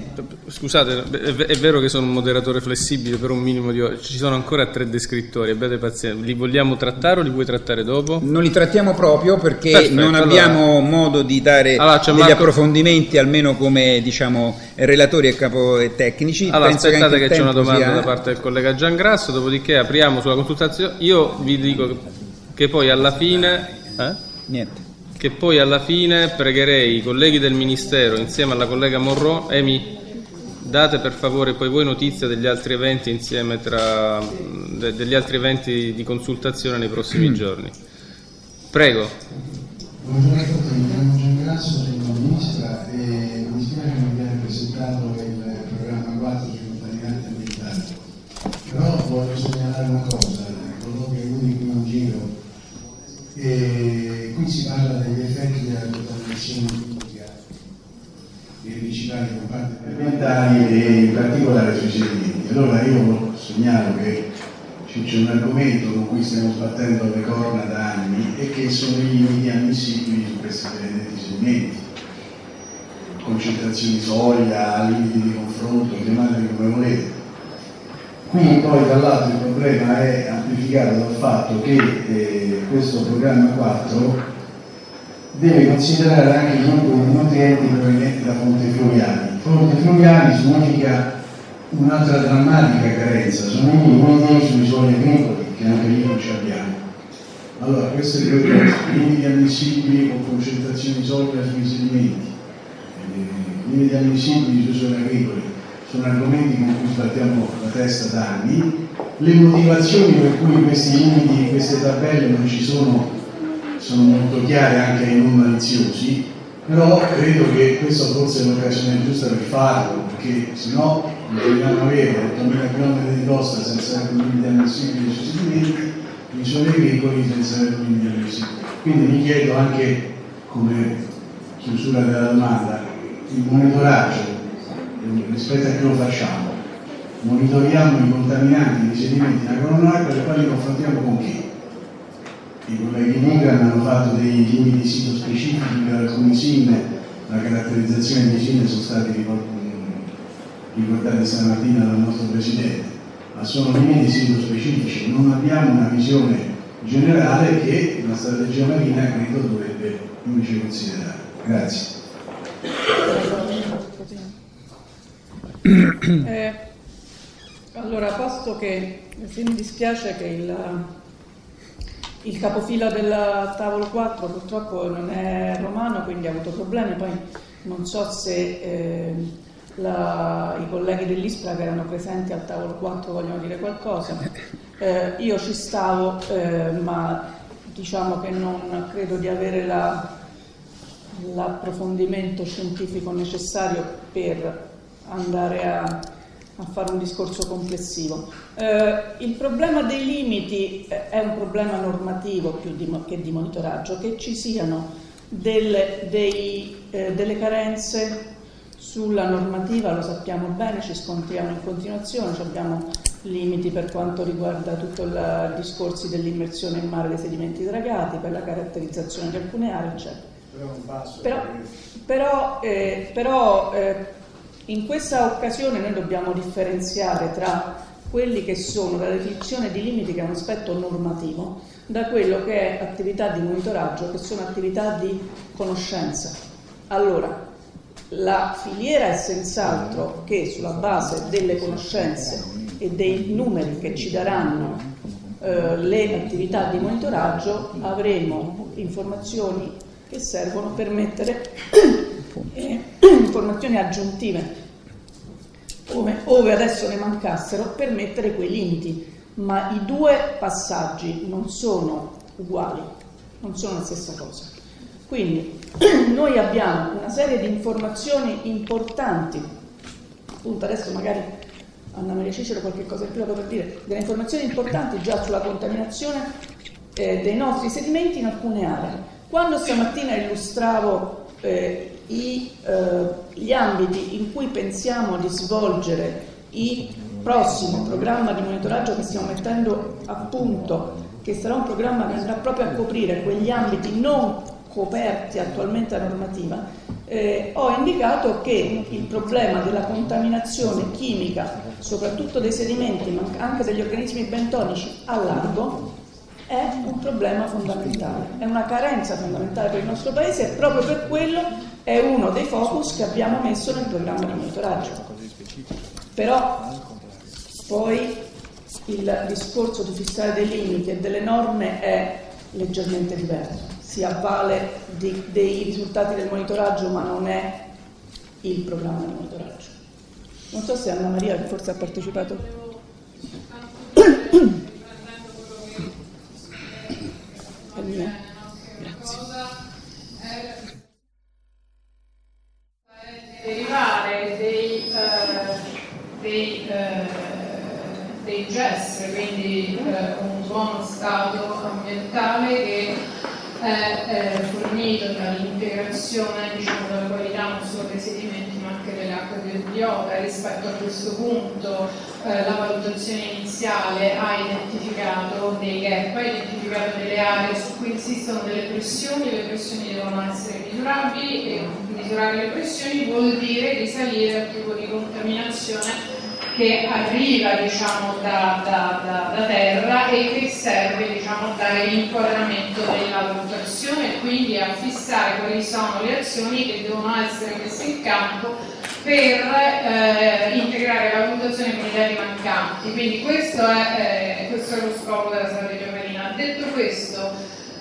Scusate, è vero che sono un moderatore flessibile per un minimo di ore, ci sono ancora tre descrittori, abbiate pazienza, li vogliamo trattare o li vuoi trattare dopo? Non li trattiamo proprio perché Perfetto, non abbiamo allora... modo di dare allora, degli Marco... approfondimenti, almeno come diciamo relatori e capo tecnici. Allora, Penso aspettate che, che c'è una domanda sia... da parte del collega Giangrasso, dopodiché apriamo sulla consultazione. Io vi dico che poi alla fine... Eh? Niente che poi alla fine pregherei i colleghi del Ministero insieme alla collega Morro, Emi, date per favore poi voi notizia degli altri eventi insieme tra, de, degli altri eventi di consultazione nei prossimi mm. giorni. Prego. Buongiorno a tutti, mi chiamo Giangrasso, sono ministra e mi spiace che non viene presentato il programma 4 sui contaminanti ambientali. Però voglio segnalare una cosa, coloro che qui in giro. E qui si parla degli effetti della contaminazione chimica principali comparti ambientali e in particolare sui sedimenti. Allora io segnalo che c'è un argomento con cui stiamo sbattendo le corna da anni e che sono i limiti ammissibili su questi benedetti sedimenti. Concentrazioni soglia, limiti di confronto, chiamateli come volete Qui poi dall'altro il problema è amplificato dal fatto che eh, questo programma 4 deve considerare anche i nutrienti provenienti da fonti fluviali. Fonti fluviali significa un'altra drammatica carenza, sono i limiti sui suoli agricoli che anche lì non ci abbiamo. Allora, queste due cose, limiti ammissibili o concentrazioni solide sui sedimenti, eh, limiti ammissibili sui suoli agricoli, sono argomenti con cui sbattiamo la testa da anni, le motivazioni per cui questi limiti, queste tabelle non ci sono, sono molto chiare anche ai non maliziosi, però credo che questa forse è l'occasione giusta per farlo, perché se no vogliamo avere 8.000 km di costa senza limiti ammissibili sui sedimenti, i suoli agricoli senza limiti ammissibili. Quindi mi chiedo anche, come chiusura della domanda, il monitoraggio rispetto a che lo facciamo. Monitoriamo i contaminanti dei sedimenti in agronoico e poi li confrontiamo con chi? I colleghi Migran hanno fatto dei limiti sito specifici per alcuni SIN la caratterizzazione di Cine sono stati ricordati stamattina dal nostro Presidente, ma sono limiti sito-specifici, non abbiamo una visione generale che la strategia marina credo dovrebbe invece considerare. Grazie. Eh, allora, posto che mi dispiace che il, il capofila del tavolo 4 purtroppo non è romano, quindi ha avuto problemi, poi non so se eh, la, i colleghi dell'ISPRA che erano presenti al tavolo 4 vogliono dire qualcosa. Eh, io ci stavo, eh, ma diciamo che non credo di avere la, l'approfondimento scientifico necessario per andare a, a fare un discorso complessivo. Eh, il problema dei limiti è un problema normativo più di, che di monitoraggio, che ci siano delle, dei, eh, delle carenze sulla normativa, lo sappiamo bene, ci scontriamo in continuazione, abbiamo limiti per quanto riguarda tutto il discorsi dell'immersione in mare dei sedimenti dragati, per la caratterizzazione di alcune aree, eccetera. Però, però, eh, però eh, in questa occasione noi dobbiamo differenziare tra quelli che sono la definizione di limiti che è un aspetto normativo da quello che è attività di monitoraggio che sono attività di conoscenza. Allora, la filiera è senz'altro che sulla base delle conoscenze e dei numeri che ci daranno eh, le attività di monitoraggio avremo informazioni che servono per mettere eh, informazioni aggiuntive. Come ove adesso ne mancassero per mettere quei limiti. Ma i due passaggi non sono uguali non sono la stessa cosa. Quindi noi abbiamo una serie di informazioni importanti. Appunto adesso magari Anna Maria Cicero qualche cosa in più la potrà dire. Delle informazioni importanti già sulla contaminazione eh, dei nostri sedimenti in alcune aree. Quando stamattina illustravo eh, i, eh, gli ambiti in cui pensiamo di svolgere il prossimo programma di monitoraggio che stiamo mettendo a punto, che sarà un programma che andrà proprio a coprire quegli ambiti non coperti attualmente a normativa, eh, ho indicato che il problema della contaminazione chimica, soprattutto dei sedimenti, ma anche degli organismi bentonici a largo, è un problema fondamentale, è una carenza fondamentale per il nostro Paese e proprio per quello è uno dei focus che abbiamo messo nel programma di monitoraggio. Però poi il discorso di fissare dei limiti e delle norme è leggermente diverso, si avvale di, dei risultati del monitoraggio ma non è il programma di monitoraggio. Non so se Anna Maria forse ha partecipato. Mia. Grazie. Derivare dei, uh, dei, uh, dei GES, quindi uh, un buono stato ambientale che è fornito dall'integrazione diciamo, della qualità non solo dei sedimenti anche acque del biota rispetto a questo punto eh, la valutazione iniziale ha identificato dei gap, ha identificato delle aree su cui insistono delle pressioni, le pressioni devono essere misurabili e misurare le pressioni vuol dire risalire al tipo di contaminazione che arriva diciamo, da, da, da, da, terra e che serve diciamo, a dare l'inquadramento della valutazione e quindi a fissare quali sono le azioni che devono essere messe in campo per eh, integrare la valutazione con i dati mancanti. Quindi questo è, eh, questo è lo scopo della strategia marina. Detto questo,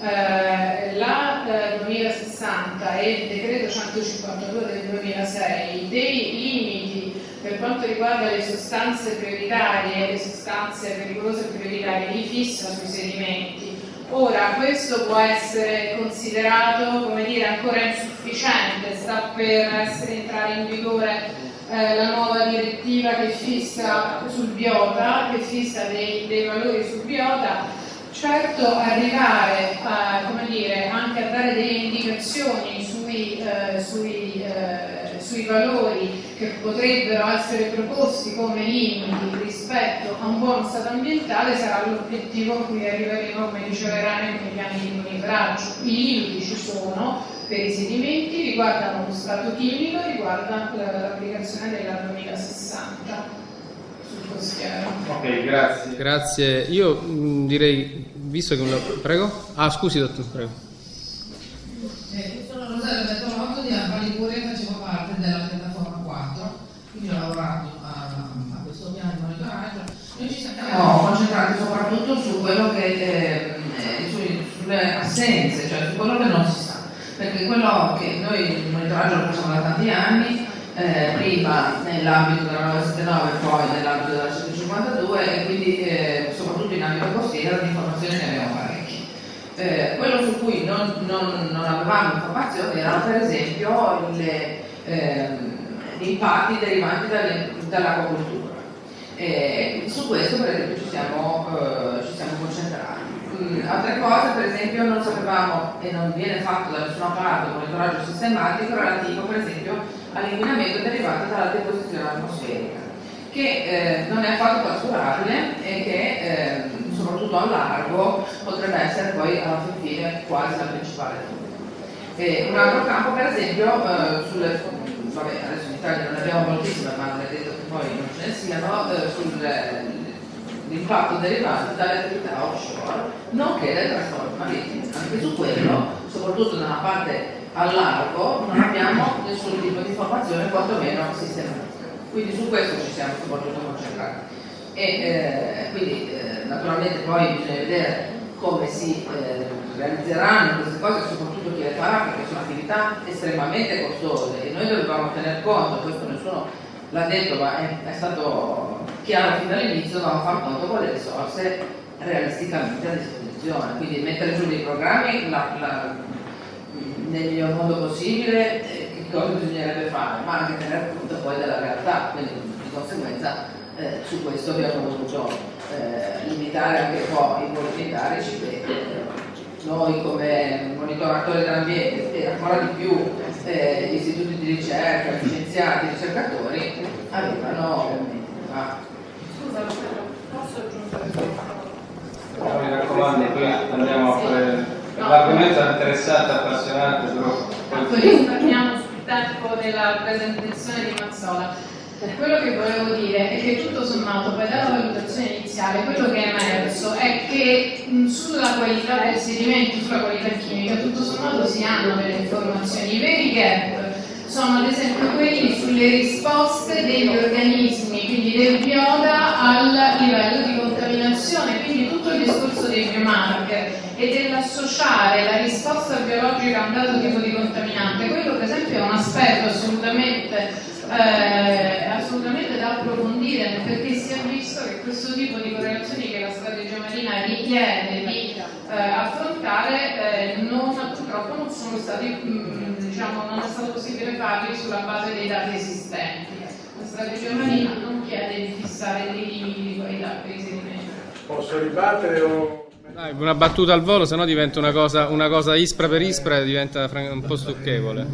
eh, la 2060 e il decreto 152 del 2006 dei limiti per quanto riguarda le sostanze prioritarie e le sostanze pericolose prioritarie li fissa sui sedimenti. Ora, questo può essere considerato dire, ancora insufficiente, sta per essere entrare in vigore eh, la nuova direttiva che fissa sul biota, che fissa dei, dei valori sul biota. Certo arrivare a, dire, anche a dare delle indicazioni sui, eh, sui, eh, sui valori che potrebbero essere proposti come limiti rispetto a un buono stato ambientale sarà l'obiettivo a cui arriveremo, come diceva Rane, nei piani di monitoraggio. I limiti ci sono per i sedimenti, riguardano lo stato chimico, riguarda l'applicazione della 2060 Ok, grazie. Grazie. Io mh, direi, visto che... Una... Prego? Ah, scusi, dottor, prego. Eh, sono Rosario Bertolotto di Alpalipure e facevo parte della piattaforma 4, quindi ho lavorato a, a questo piano di monitoraggio. Noi ci siamo concentrati soprattutto su quello che, eh, eh, su, sulle assenze, cioè su quello che non si sa. Perché quello che noi il monitoraggio lo facciamo da tanti anni eh, prima nell'ambito della 979 e poi nell'ambito della 152 e quindi eh, soprattutto in ambito costiero di informazioni ne abbiamo parecchie. Eh, quello su cui non, non, non, avevamo informazioni erano per esempio le, ehm, gli impatti derivanti dall'acquacoltura. su questo per esempio ci siamo, eh, ci siamo concentrati. Mm, altre cose, per esempio, non sapevamo e non viene fatto da nessuna parte un monitoraggio sistematico relativo, per esempio, all'inquinamento derivato dalla deposizione atmosferica, che eh, non è affatto trascurabile e che eh, soprattutto a largo potrebbe essere poi alla fine quasi la principale e un altro campo per esempio eh, sulle, vabbè adesso in Italia non ne abbiamo moltissime ma non è detto che poi non ce ne siano eh, sull'impatto derivante dalle attività offshore nonché dai trasporti marittimi anche su quello soprattutto nella parte a largo non abbiamo nessun tipo di informazione, quantomeno sistematica. Quindi su questo ci siamo soprattutto concentrati. E eh, quindi eh, naturalmente poi bisogna vedere come si eh, realizzeranno queste cose, soprattutto chi le farà, perché sono attività estremamente costose e noi dovevamo tener conto, questo nessuno l'ha detto, ma è, è stato chiaro fin dall'inizio, dovevamo far conto con le risorse realisticamente a disposizione, quindi mettere giù dei programmi la, la, nel miglior modo possibile eh, che cosa bisognerebbe fare, ma anche tener conto poi della realtà, quindi di conseguenza eh, su questo abbiamo voluto eh, limitare anche un po' i volontari che noi come monitoratori dell'ambiente e ancora di più eh, gli istituti di ricerca, gli scienziati, i ricercatori avevano posso aggiungere? Mi raccomando, poi andiamo a fare L'argomento è interessante, appassionante, però... Poi risparmiamo sul tempo della presentazione di Mazzola. Quello che volevo dire è che tutto sommato, poi dalla valutazione iniziale, quello che è emerso è che sulla qualità del sedimento, sulla qualità chimica, tutto sommato si hanno delle informazioni. I veri gap sono ad esempio quelli sulle risposte degli organismi, quindi del biota al livello di contaminazione, quindi tutto il discorso dei biomarker e dell'associare la risposta biologica a un dato tipo di contaminante, quello per esempio è un aspetto assolutamente, eh, assolutamente da approfondire perché si è visto che questo tipo di correlazioni che la strategia marina richiede di eh, affrontare eh, non, purtroppo non sono stati, mh, mm, diciamo, non è stato possibile farli sulla base dei dati esistenti. La strategia marina non chiede di fissare dei limiti di qualità per i sedimenti. Posso ribattere o... Dai, una battuta al volo, sennò diventa una cosa, una cosa ispra per ispra e diventa un po' stucchevole.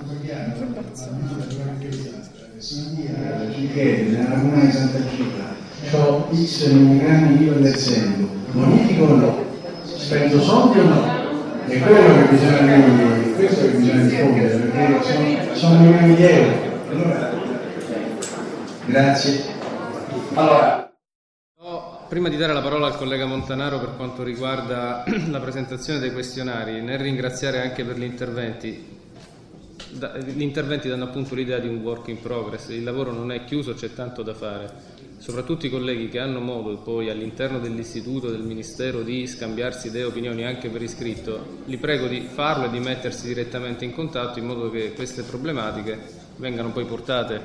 Ci chiede nella comune di Santa Gita, ho X milligrammi di all'essendo, bonifico o no? Spendo soldi o no? È quello che bisogna dire, questo che bisogna rispondere, perché sono, sono di euro. Allora, grazie. Allora, prima di dare la parola al collega Montanaro per quanto riguarda la presentazione dei questionari, nel ringraziare anche per gli interventi, gli interventi danno appunto l'idea di un work in progress, il lavoro non è chiuso, c'è tanto da fare. Soprattutto i colleghi che hanno modo poi all'interno dell'istituto, del Ministero, di scambiarsi idee e opinioni anche per iscritto, li prego di farlo e di mettersi direttamente in contatto in modo che queste problematiche vengano poi portate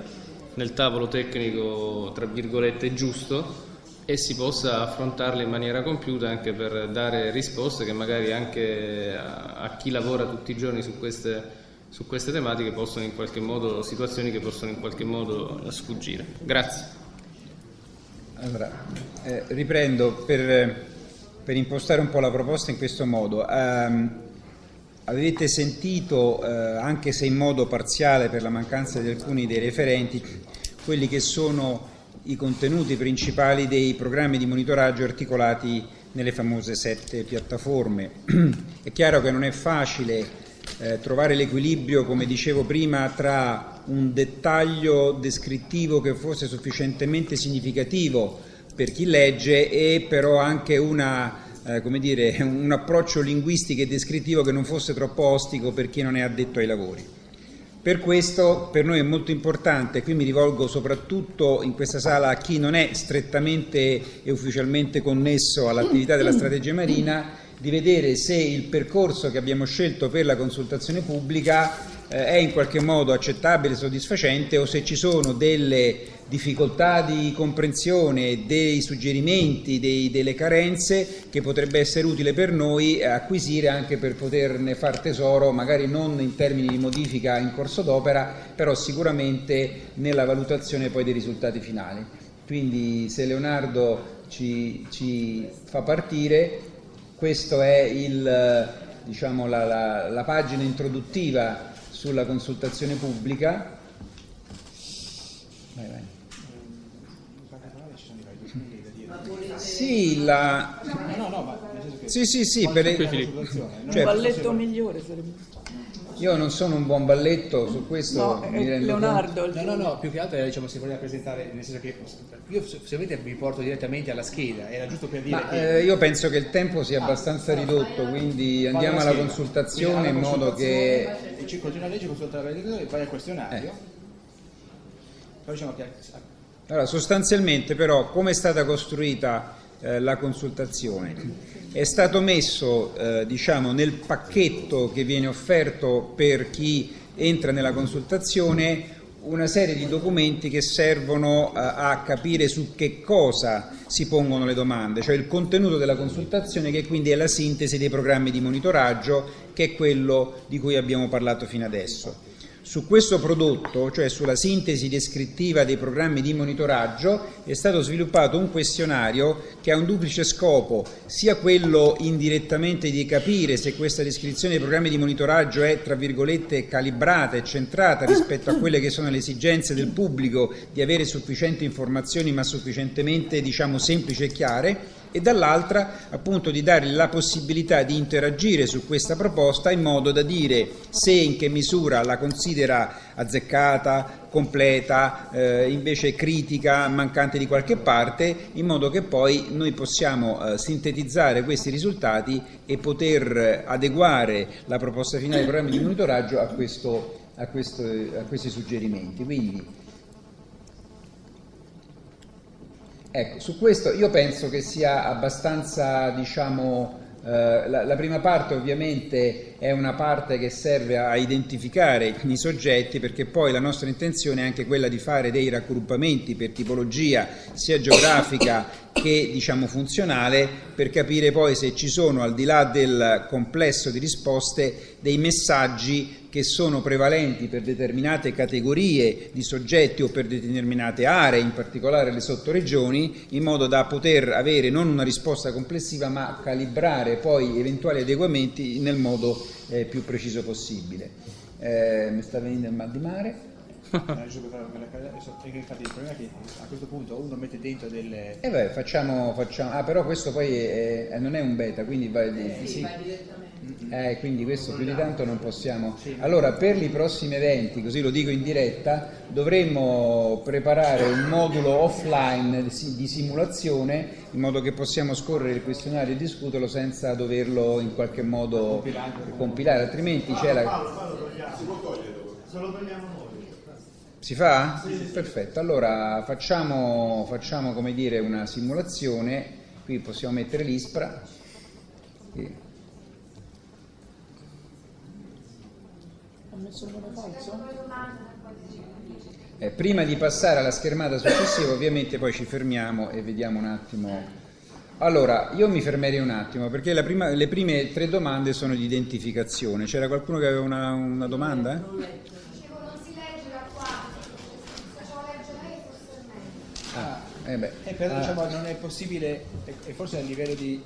nel tavolo tecnico, tra virgolette, giusto e si possa affrontarle in maniera compiuta anche per dare risposte che magari anche a, chi lavora tutti i giorni su queste, su queste, tematiche possono in qualche modo, situazioni che possono in qualche modo sfuggire. Grazie. Allora, eh, riprendo per, per, impostare un po' la proposta in questo modo. Um, avete sentito, eh, anche se in modo parziale per la mancanza di alcuni dei referenti, quelli che sono i contenuti principali dei programmi di monitoraggio articolati nelle famose sette piattaforme. È chiaro che non è facile eh, trovare l'equilibrio, come dicevo prima, tra un dettaglio descrittivo che fosse sufficientemente significativo per chi legge e però anche una, eh, dire, un approccio linguistico e descrittivo che non fosse troppo ostico per chi non è addetto ai lavori. Per questo per noi è molto importante, qui mi rivolgo soprattutto in questa sala a chi non è strettamente e ufficialmente connesso all'attività della strategia marina, di vedere se il percorso che abbiamo scelto per la consultazione pubblica eh, è in qualche modo accettabile, soddisfacente o se ci sono delle difficoltà di comprensione, dei suggerimenti, dei, delle carenze che potrebbe essere utile per noi acquisire anche per poterne far tesoro, magari non in termini di modifica in corso d'opera, però sicuramente nella valutazione poi dei risultati finali. Quindi se Leonardo ci, ci fa partire questa è il, diciamo, la, la, la pagina introduttiva sulla consultazione pubblica. Vai, vai. Sì, la... Sì, sì, sì, per... Un cioè, balletto migliore sarebbe. Io non sono un buon balletto, su questo no, mi rendo Leonardo. Conto. No, no, no, più che altro diciamo, si voleva presentare, nel senso che io se volete vi porto direttamente alla scheda, era giusto per dire Ma, che... eh, io penso che il tempo sia abbastanza ridotto, quindi andiamo alla consultazione in modo che... Continua a leggere, consultare e fare il questionario. Eh. Poi diciamo che... Allora, sostanzialmente però, come è stata costruita eh, la consultazione? È stato messo eh, diciamo, nel pacchetto che viene offerto per chi entra nella consultazione una serie di documenti che servono a, eh, a capire su che cosa si pongono le domande, cioè il contenuto della consultazione che quindi è la sintesi dei programmi di monitoraggio che è quello di cui abbiamo parlato fino adesso. Su questo prodotto, cioè sulla sintesi descrittiva dei programmi di monitoraggio, è stato sviluppato un questionario che ha un duplice scopo, sia quello indirettamente di capire se questa descrizione dei programmi di monitoraggio è, tra virgolette, calibrata e centrata rispetto a quelle che sono le esigenze del pubblico di avere sufficienti informazioni ma sufficientemente, diciamo, semplici e chiare, e dall'altra appunto di dare la possibilità di interagire su questa proposta in modo da dire se in che misura la considera azzeccata, completa, eh, invece critica, mancante di qualche parte, in modo che poi noi possiamo eh, sintetizzare questi risultati e poter adeguare la proposta finale dei programmi di monitoraggio a, questo, a, questo, a questi suggerimenti. Quindi, Ecco, su questo io penso che sia abbastanza, diciamo, eh, la, la, prima parte ovviamente è una parte che serve a identificare i soggetti perché poi la nostra intenzione è anche quella di fare dei raggruppamenti per tipologia sia geografica che diciamo funzionale per capire poi se ci sono al di là del complesso di risposte dei messaggi che sono prevalenti per determinate categorie di soggetti o per determinate aree, in particolare le sottoregioni, in modo da poter avere non una risposta complessiva ma calibrare poi eventuali adeguamenti nel modo eh, più preciso possibile. Eh, mi sta venendo il mal di mare infatti il problema è che a questo punto uno mette dentro delle... Eh beh, facciamo, facciamo... Ah, però questo poi è, è, non è un beta, quindi va, eh, sì. va eh, quindi questo più di tanto non possiamo. Allora, per i prossimi eventi, così lo dico in diretta, dovremmo preparare un modulo offline di simulazione in modo che possiamo scorrere il questionario e discuterlo senza doverlo in qualche modo compilare, altrimenti c'è la... Si può togliere, se lo togliamo noi. Si fa? Perfetto, allora facciamo, facciamo, come dire una simulazione, qui possiamo mettere l'ISPRA. Sì. Eh, prima di passare alla schermata successiva ovviamente poi ci fermiamo e vediamo un attimo. Allora, io mi fermerei un attimo perché prima, le prime tre domande sono di identificazione. C'era qualcuno che aveva una, una domanda? Eh? Ah, eh beh. Eh, però ah. diciamo non è possibile, e forse a livello di...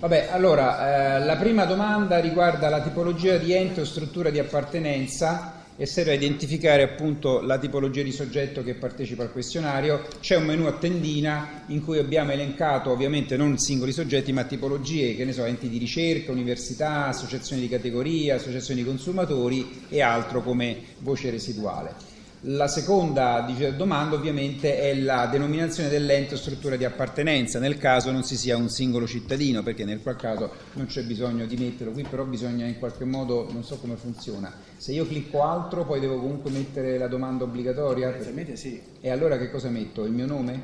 Vabbè, allora, eh, la prima domanda riguarda la tipologia di ente o struttura di appartenenza e serve a identificare appunto la tipologia di soggetto che partecipa al questionario. C'è un menu a tendina in cui abbiamo elencato ovviamente non singoli soggetti ma tipologie, che ne so, enti di ricerca, università, associazioni di categoria, associazioni di consumatori e altro come voce residuale. La seconda domanda ovviamente è la denominazione dell'ente o struttura di appartenenza, nel caso non si sia un singolo cittadino, perché nel qual caso non c'è bisogno di metterlo qui, però bisogna in qualche modo, non so come funziona, se io clicco altro poi devo comunque mettere la domanda obbligatoria? Inizialmente sì. E allora che cosa metto? Il mio nome?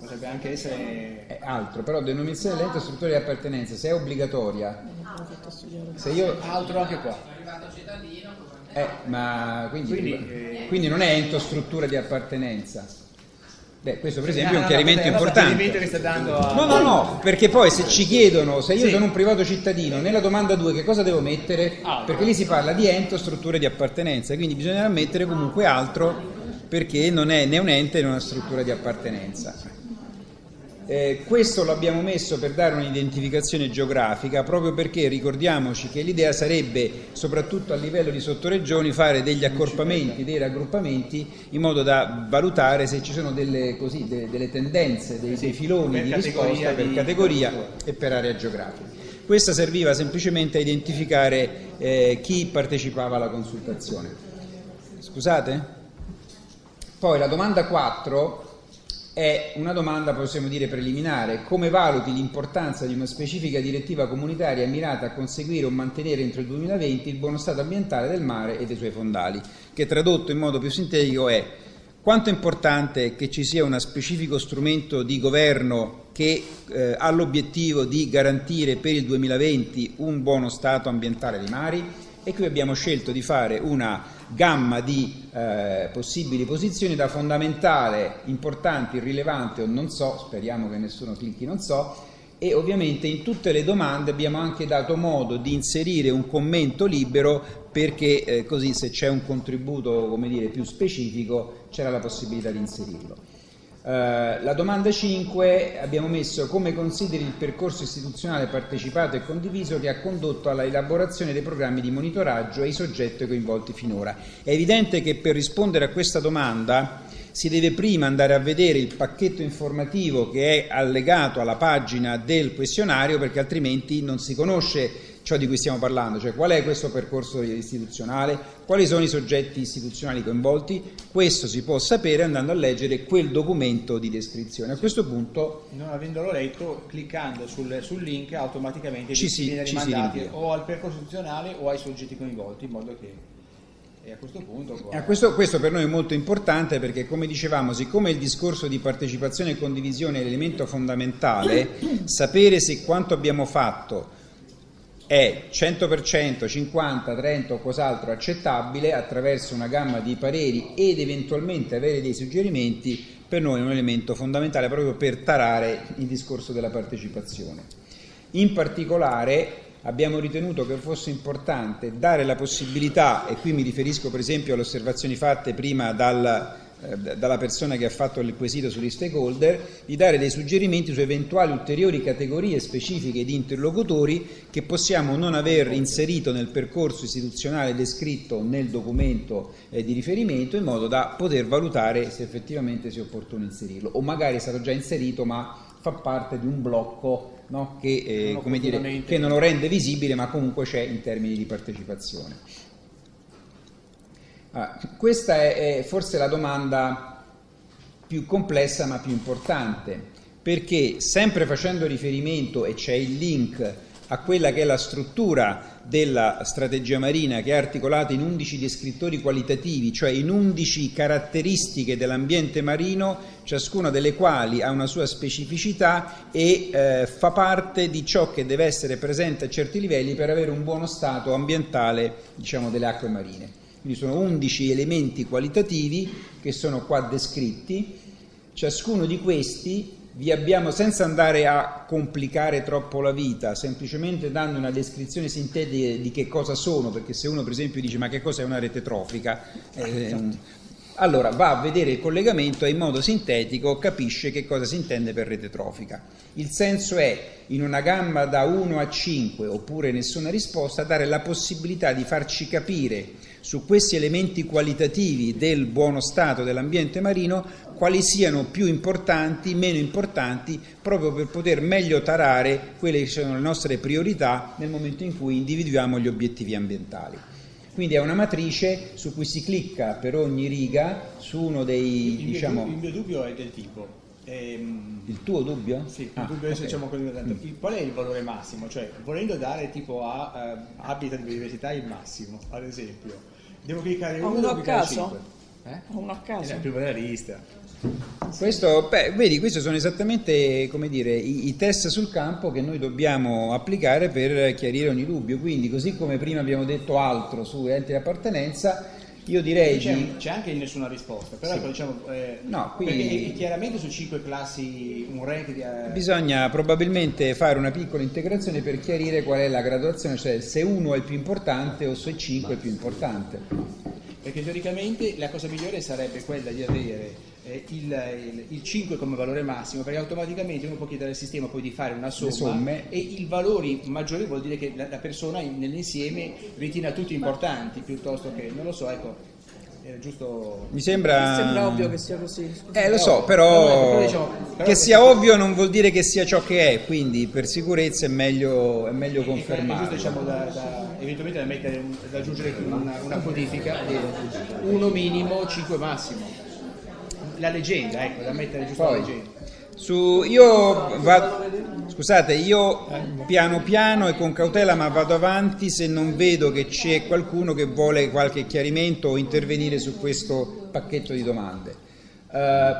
Potrebbe anche essere... È altro, però denominazione dell'ente o struttura di appartenenza, se è obbligatoria, se io... Altro anche qua. Eh, ma quindi, quindi, eh, quindi non è ento struttura di appartenenza. Beh, questo per esempio è un chiarimento importante. No, no, no, perché poi se ci chiedono, se io sono un privato cittadino, nella domanda 2 che cosa devo mettere? Ah, perché lì si parla di ente o strutture di appartenenza, quindi bisognerà mettere comunque altro perché non è né un ente né una struttura di appartenenza. Eh, questo l'abbiamo messo per dare un'identificazione geografica, proprio perché ricordiamoci che l'idea sarebbe, soprattutto a livello di sottoregioni, fare degli accorpamenti, dei raggruppamenti, in modo da valutare se ci sono delle, così, delle, delle tendenze, dei, dei filoni di risposta per categoria e per area geografica. Questa serviva semplicemente a identificare eh, chi partecipava alla consultazione. Scusate? Poi la domanda 4 è una domanda, possiamo dire, preliminare. Come valuti l'importanza di una specifica direttiva comunitaria mirata a conseguire o mantenere entro il 2020 il buono stato ambientale del mare e dei suoi fondali? Che tradotto in modo più sintetico è quanto è importante che ci sia uno specifico strumento di governo che eh, ha l'obiettivo di garantire per il 2020 un buono stato ambientale dei mari? E qui abbiamo scelto di fare una gamma di eh, possibili posizioni da fondamentale, importante, irrilevante o non so, speriamo che nessuno clicchi non so, e ovviamente in tutte le domande abbiamo anche dato modo di inserire un commento libero perché eh, così se c'è un contributo dire, più specifico c'era la possibilità di inserirlo. Uh, la domanda 5 abbiamo messo come consideri il percorso istituzionale partecipato e condiviso che ha condotto alla elaborazione dei programmi di monitoraggio e i soggetti coinvolti finora. È evidente che per rispondere a questa domanda si deve prima andare a vedere il pacchetto informativo che è allegato alla pagina del questionario perché altrimenti non si conosce ciò di cui stiamo parlando, cioè qual è questo percorso istituzionale, quali sono i soggetti istituzionali coinvolti, questo si può sapere andando a leggere quel documento di descrizione. A questo punto... Non avendolo letto, cliccando sul, sul link automaticamente ci si, viene rimandati o al percorso istituzionale o ai soggetti coinvolti, in modo che... E a questo punto... Poi... A questo, questo, per noi è molto importante perché, come dicevamo, siccome il discorso di partecipazione e condivisione è l'elemento fondamentale, sapere se quanto abbiamo fatto è 100%, 50, 30 o cos'altro accettabile attraverso una gamma di pareri ed eventualmente avere dei suggerimenti per noi è un elemento fondamentale proprio per tarare il discorso della partecipazione. In particolare abbiamo ritenuto che fosse importante dare la possibilità, e qui mi riferisco per esempio alle osservazioni fatte prima dal dalla persona che ha fatto il quesito sugli stakeholder, di dare dei suggerimenti su eventuali ulteriori categorie specifiche di interlocutori che possiamo non aver inserito nel percorso istituzionale descritto nel documento eh, di riferimento in modo da poter valutare se effettivamente sia opportuno inserirlo o magari è stato già inserito ma fa parte di un blocco no, che, eh, dire, che non lo rende visibile ma comunque c'è in termini di partecipazione. Ah, questa è, è forse la domanda più complessa ma più importante, perché sempre facendo riferimento, e c'è il link a quella che è la struttura della strategia marina che è articolata in 11 descrittori qualitativi, cioè in 11 caratteristiche dell'ambiente marino, ciascuna delle quali ha una sua specificità e eh, fa parte di ciò che deve essere presente a certi livelli per avere un buono stato ambientale diciamo, delle acque marine. Quindi sono 11 elementi qualitativi che sono qua descritti. Ciascuno di questi vi abbiamo, senza andare a complicare troppo la vita, semplicemente dando una descrizione sintetica di che cosa sono, perché se uno per esempio dice ma che cosa è una rete trofica, eh, allora va a vedere il collegamento e in modo sintetico capisce che cosa si intende per rete trofica. Il senso è, in una gamma da 1 a 5 oppure nessuna risposta, dare la possibilità di farci capire su questi elementi qualitativi del buono stato dell'ambiente marino quali siano più importanti, meno importanti, proprio per poter meglio tarare quelle che sono le nostre priorità nel momento in cui individuiamo gli obiettivi ambientali. Quindi è una matrice su cui si clicca per ogni riga su uno dei... Il, diciamo, mio, il mio dubbio è del tipo... Ehm, il tuo dubbio? Sì, il ah, dubbio okay. diciamo il, qual è il valore massimo? Cioè, volendo dare tipo a uh, habitat di biodiversità il massimo, ad esempio, devo cliccare uno, uno a caso? 5. Eh? Uno a caso? È il primo della lista. Questo, beh, vedi, questi sono esattamente dire, i, i, test sul campo che noi dobbiamo applicare per chiarire ogni dubbio. Quindi, così come prima abbiamo detto altro su enti di appartenenza, io direi c'è, di... c'è anche nessuna risposta, però Sì. ecco, diciamo, eh, No, è chiaramente su cinque classi un rank di... eh, Bisogna probabilmente fare una piccola integrazione per chiarire qual è la graduazione, cioè se uno è il più importante o se 5 è più importante. Perché teoricamente la cosa migliore sarebbe quella di avere eh, il, il- il 5 come valore massimo, perché automaticamente uno può chiedere al sistema poi di fare una somma somme. e i valori maggiori vuol dire che la, la persona in- nell'insieme ritiene tutti importanti piuttosto che, non lo so, ecco, era giusto... Mi sembra... Mi sembra ovvio che sia così. Eh, lo so, Però- però, però diciamo- però che sia ovvio non vuol dire che sia ciò che è, quindi per sicurezza è meglio, è meglio È giusto confermarlo. diciamo, da, da- eventualmente da, mettere da aggiungere una, una codifica, di uno minimo, 5 massimo. La leggenda, ecco, da mettere giusto Poi. la leggenda. Su, io vado, scusate, io piano piano e con cautela ma vado avanti se non vedo che c'è qualcuno che vuole qualche chiarimento o intervenire su questo pacchetto di domande. Eh,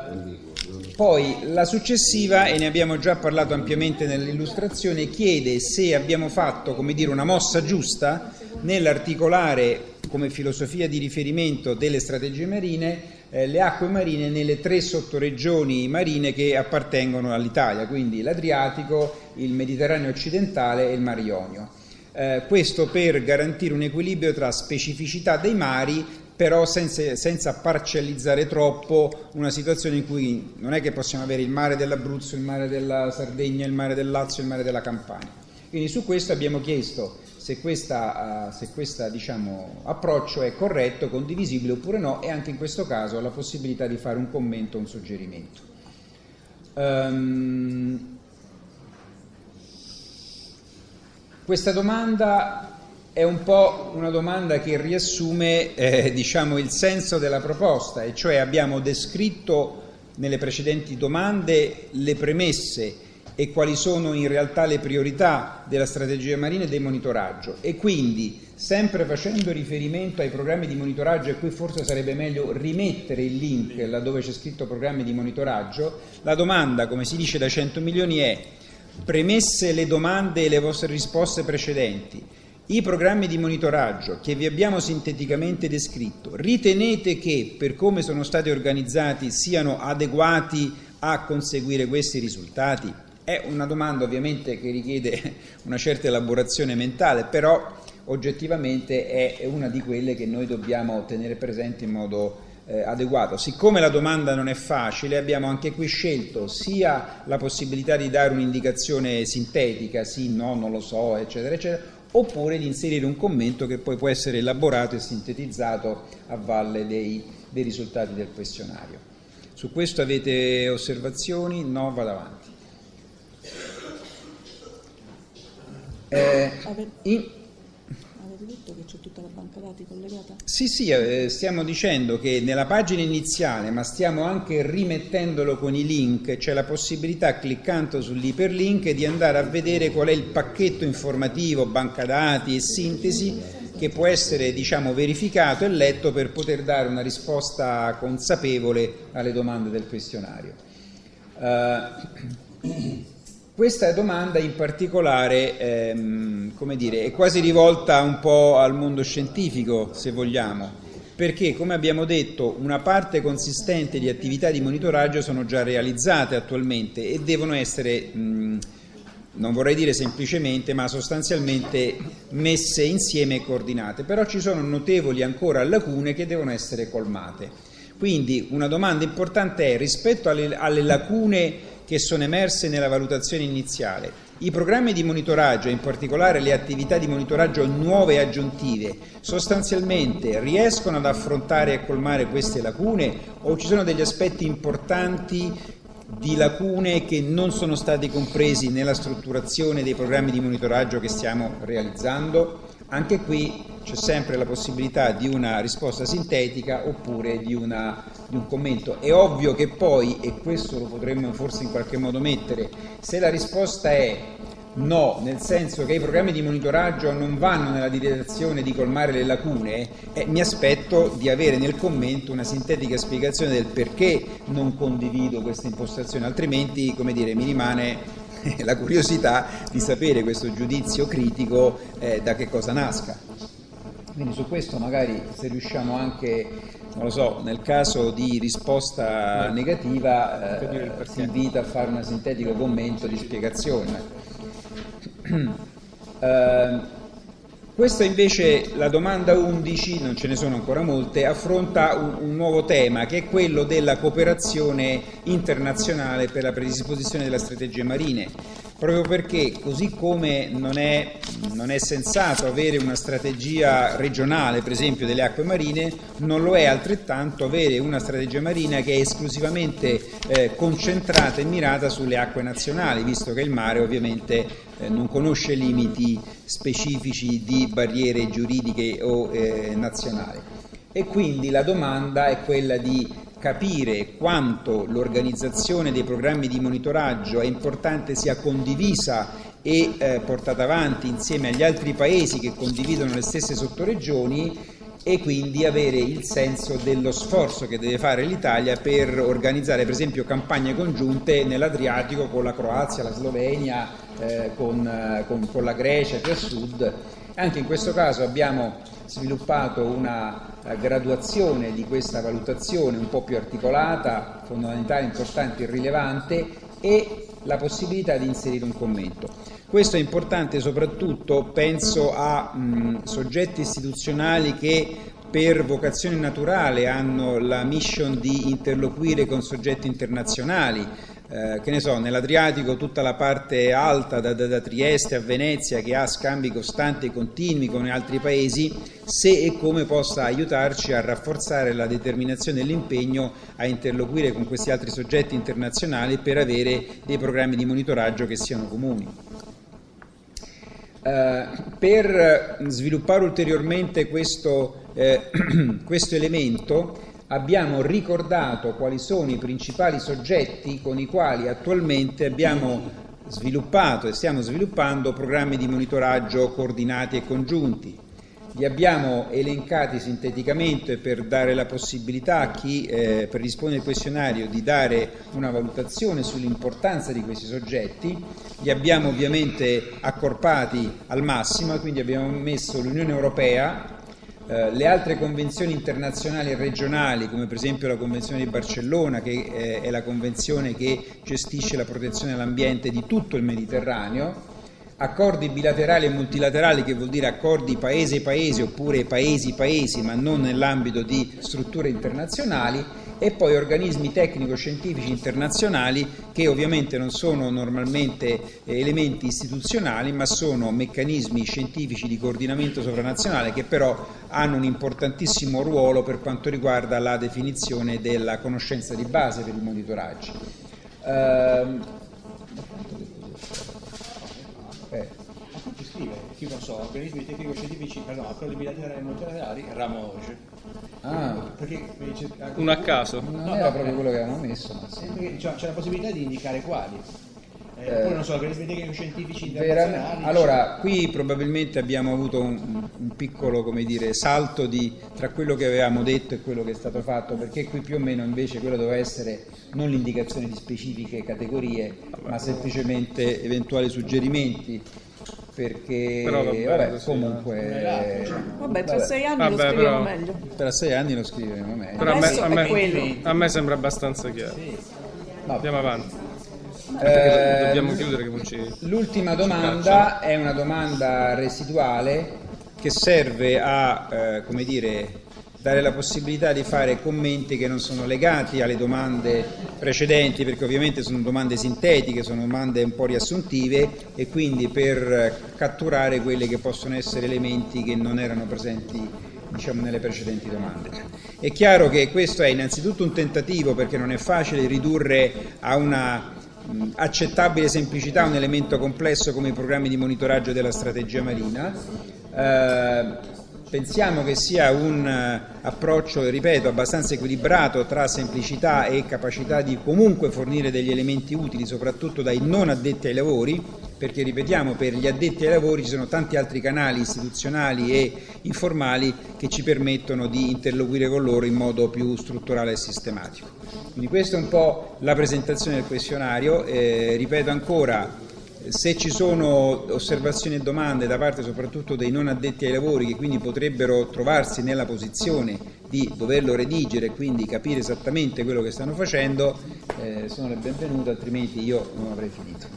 poi la successiva, e ne abbiamo già parlato ampiamente nell'illustrazione, chiede se abbiamo fatto come dire, una mossa giusta nell'articolare come filosofia di riferimento delle strategie marine eh, le acque marine nelle tre sottoregioni marine che appartengono all'Italia, quindi l'Adriatico, il Mediterraneo occidentale e il Mar Ionio. Eh, questo per garantire un equilibrio tra specificità dei mari, però senza, senza parcellizzare troppo una situazione in cui non è che possiamo avere il mare dell'Abruzzo, il mare della Sardegna, il mare del Lazio, il mare della Campania. Quindi su questo abbiamo chiesto se questo diciamo, approccio è corretto, condivisibile oppure no e anche in questo caso la possibilità di fare un commento o un suggerimento. Ehm, questa domanda è un po' una domanda che riassume eh, diciamo, il senso della proposta, e cioè abbiamo descritto nelle precedenti domande le premesse e quali sono in realtà le priorità della strategia marina e del monitoraggio e quindi sempre facendo riferimento ai programmi di monitoraggio e qui forse sarebbe meglio rimettere il link laddove c'è scritto programmi di monitoraggio, la domanda come si dice da 100 milioni è premesse le domande e le vostre risposte precedenti, i programmi di monitoraggio che vi abbiamo sinteticamente descritto, ritenete che per come sono stati organizzati siano adeguati a conseguire questi risultati? È una domanda ovviamente che richiede una certa elaborazione mentale, però oggettivamente è una di quelle che noi dobbiamo tenere presente in modo eh, adeguato. Siccome la domanda non è facile, abbiamo anche qui scelto sia la possibilità di dare un'indicazione sintetica, sì, no, non lo so, eccetera, eccetera, oppure di inserire un commento che poi può essere elaborato e sintetizzato a valle dei, dei risultati del questionario. Su questo avete osservazioni? No, vado avanti. Eh, in, Avete detto che c'è tutta la banca dati collegata? Sì, sì, eh, stiamo dicendo che nella pagina iniziale, ma stiamo anche rimettendolo con i link, c'è la possibilità cliccando sull'iperlink di andare a vedere qual è il pacchetto informativo, banca dati e sintesi che può essere diciamo, verificato e letto per poter dare una risposta consapevole alle domande del questionario. Uh, questa domanda in particolare ehm, dire, è quasi rivolta un po' al mondo scientifico, se vogliamo, perché come abbiamo detto una parte consistente di attività di monitoraggio sono già realizzate attualmente e devono essere, mh, non vorrei dire semplicemente, ma sostanzialmente messe insieme e coordinate, però ci sono notevoli ancora lacune che devono essere colmate. Quindi una domanda importante è rispetto alle, alle lacune che sono emerse nella valutazione iniziale, i programmi di monitoraggio, in particolare le attività di monitoraggio nuove e aggiuntive, sostanzialmente riescono ad affrontare e colmare queste lacune o ci sono degli aspetti importanti di lacune che non sono stati compresi nella strutturazione dei programmi di monitoraggio che stiamo realizzando? Anche qui c'è sempre la possibilità di una risposta sintetica oppure di, una, di, un commento. È ovvio che poi, e questo lo potremmo forse in qualche modo mettere, se la risposta è no, nel senso che i programmi di monitoraggio non vanno nella direzione di colmare le lacune, eh, mi aspetto di avere nel commento una sintetica spiegazione del perché non condivido questa impostazione, altrimenti come dire, mi rimane la curiosità di sapere questo giudizio critico eh, da che cosa nasca. Quindi su questo magari se riusciamo anche, non lo so, nel caso di risposta negativa eh, si invita a fare un sintetico commento di spiegazione. eh, questa invece, la domanda 11, non ce ne sono ancora molte, affronta un, un, nuovo tema che è quello della cooperazione internazionale per la predisposizione delle strategie marine proprio perché così come non è, non è, sensato avere una strategia regionale, per esempio delle acque marine, non lo è altrettanto avere una strategia marina che è esclusivamente eh, concentrata e mirata sulle acque nazionali, visto che il mare ovviamente eh, non conosce limiti specifici di barriere giuridiche o eh, nazionali. E quindi la domanda è quella di capire quanto l'organizzazione dei programmi di monitoraggio è importante sia condivisa e eh, portata avanti insieme agli altri paesi che condividono le stesse sottoregioni e quindi avere il senso dello sforzo che deve fare l'Italia per organizzare per esempio campagne congiunte nell'Adriatico con la Croazia, la Slovenia, eh, con, eh, con, con la Grecia più a sud. Anche in questo caso abbiamo sviluppato una eh, graduazione di questa valutazione un po' più articolata, fondamentale, importante e rilevante e la possibilità di inserire un commento. Questo è importante soprattutto, penso, a mh, soggetti istituzionali che per vocazione naturale hanno la mission di interloquire con soggetti internazionali, eh, che ne so, nell'Adriatico tutta la parte alta da, da, da, Trieste a Venezia che ha scambi costanti e continui con altri paesi, se e come possa aiutarci a rafforzare la determinazione e l'impegno a interloquire con questi altri soggetti internazionali per avere dei programmi di monitoraggio che siano comuni. Eh, per sviluppare ulteriormente questo, eh, questo elemento, abbiamo ricordato quali sono i principali soggetti con i quali attualmente abbiamo sviluppato e stiamo sviluppando programmi di monitoraggio coordinati e congiunti. Li abbiamo elencati sinteticamente per dare la possibilità a chi eh, predispone il questionario di dare una valutazione sull'importanza di questi soggetti. Li abbiamo ovviamente accorpati al massimo, quindi abbiamo messo l'Unione Europea, eh, le altre convenzioni internazionali e regionali, come per esempio la Convenzione di Barcellona, che eh, è la convenzione che gestisce la protezione dell'ambiente di tutto il Mediterraneo, accordi bilaterali e multilaterali, che vuol dire accordi paese-paese oppure paesi-paesi, ma non nell'ambito di strutture internazionali, e poi organismi tecnico-scientifici internazionali che ovviamente non sono normalmente eh, elementi istituzionali ma sono meccanismi scientifici di coordinamento sovranazionale che però hanno un importantissimo ruolo per quanto riguarda la definizione della conoscenza di base per i monitoraggi. Uh, eh. scrive, chi non so, organismi tecnico-scientifici, no, accordi bilaterali e multilaterali, RAMOGE. Ah, perché un a caso. Non no, era proprio quello che avevano messo. Ma sì. c'è, c'è la possibilità di indicare quali. Eh, eh, poi non so, organismi tecnico-scientifici internazionali. Allora, qui probabilmente abbiamo avuto un, un piccolo come dire, salto di, tra quello che avevamo detto e quello che è stato fatto, perché qui più o meno invece quello doveva essere non l'indicazione di specifiche categorie, ma semplicemente eventuali suggerimenti perché però vabbè, vabbè comunque vabbè tra sei anni vabbè, lo scriviamo però, meglio. Tra sei anni lo scriviamo meglio. Però a me, a, me, a me, sembra abbastanza chiaro. Sì. andiamo avanti. Eh, dobbiamo chiudere che ci, l'ultima domanda è una domanda residuale che serve a eh, come dire dare la possibilità di fare commenti che non sono legati alle domande precedenti, perché ovviamente sono domande sintetiche, sono domande un po' riassuntive e quindi per catturare quelle che possono essere elementi che non erano presenti diciamo, nelle precedenti domande. È chiaro che questo è innanzitutto un tentativo perché non è facile ridurre a una accettabile semplicità un elemento complesso come i programmi di monitoraggio della strategia marina. Eh, pensiamo che sia un eh, approccio, ripeto, abbastanza equilibrato tra semplicità e capacità di comunque fornire degli elementi utili, soprattutto dai non addetti ai lavori, perché ripetiamo, per gli addetti ai lavori ci sono tanti altri canali istituzionali e informali che ci permettono di interloquire con loro in modo più strutturale e sistematico. Quindi questa è un po' la presentazione del questionario, eh, ripeto ancora, se ci sono osservazioni e domande da parte soprattutto dei non addetti ai lavori che quindi potrebbero trovarsi nella posizione di doverlo redigere e quindi capire esattamente quello che stanno facendo, eh, sono le benvenute, altrimenti io non avrei finito.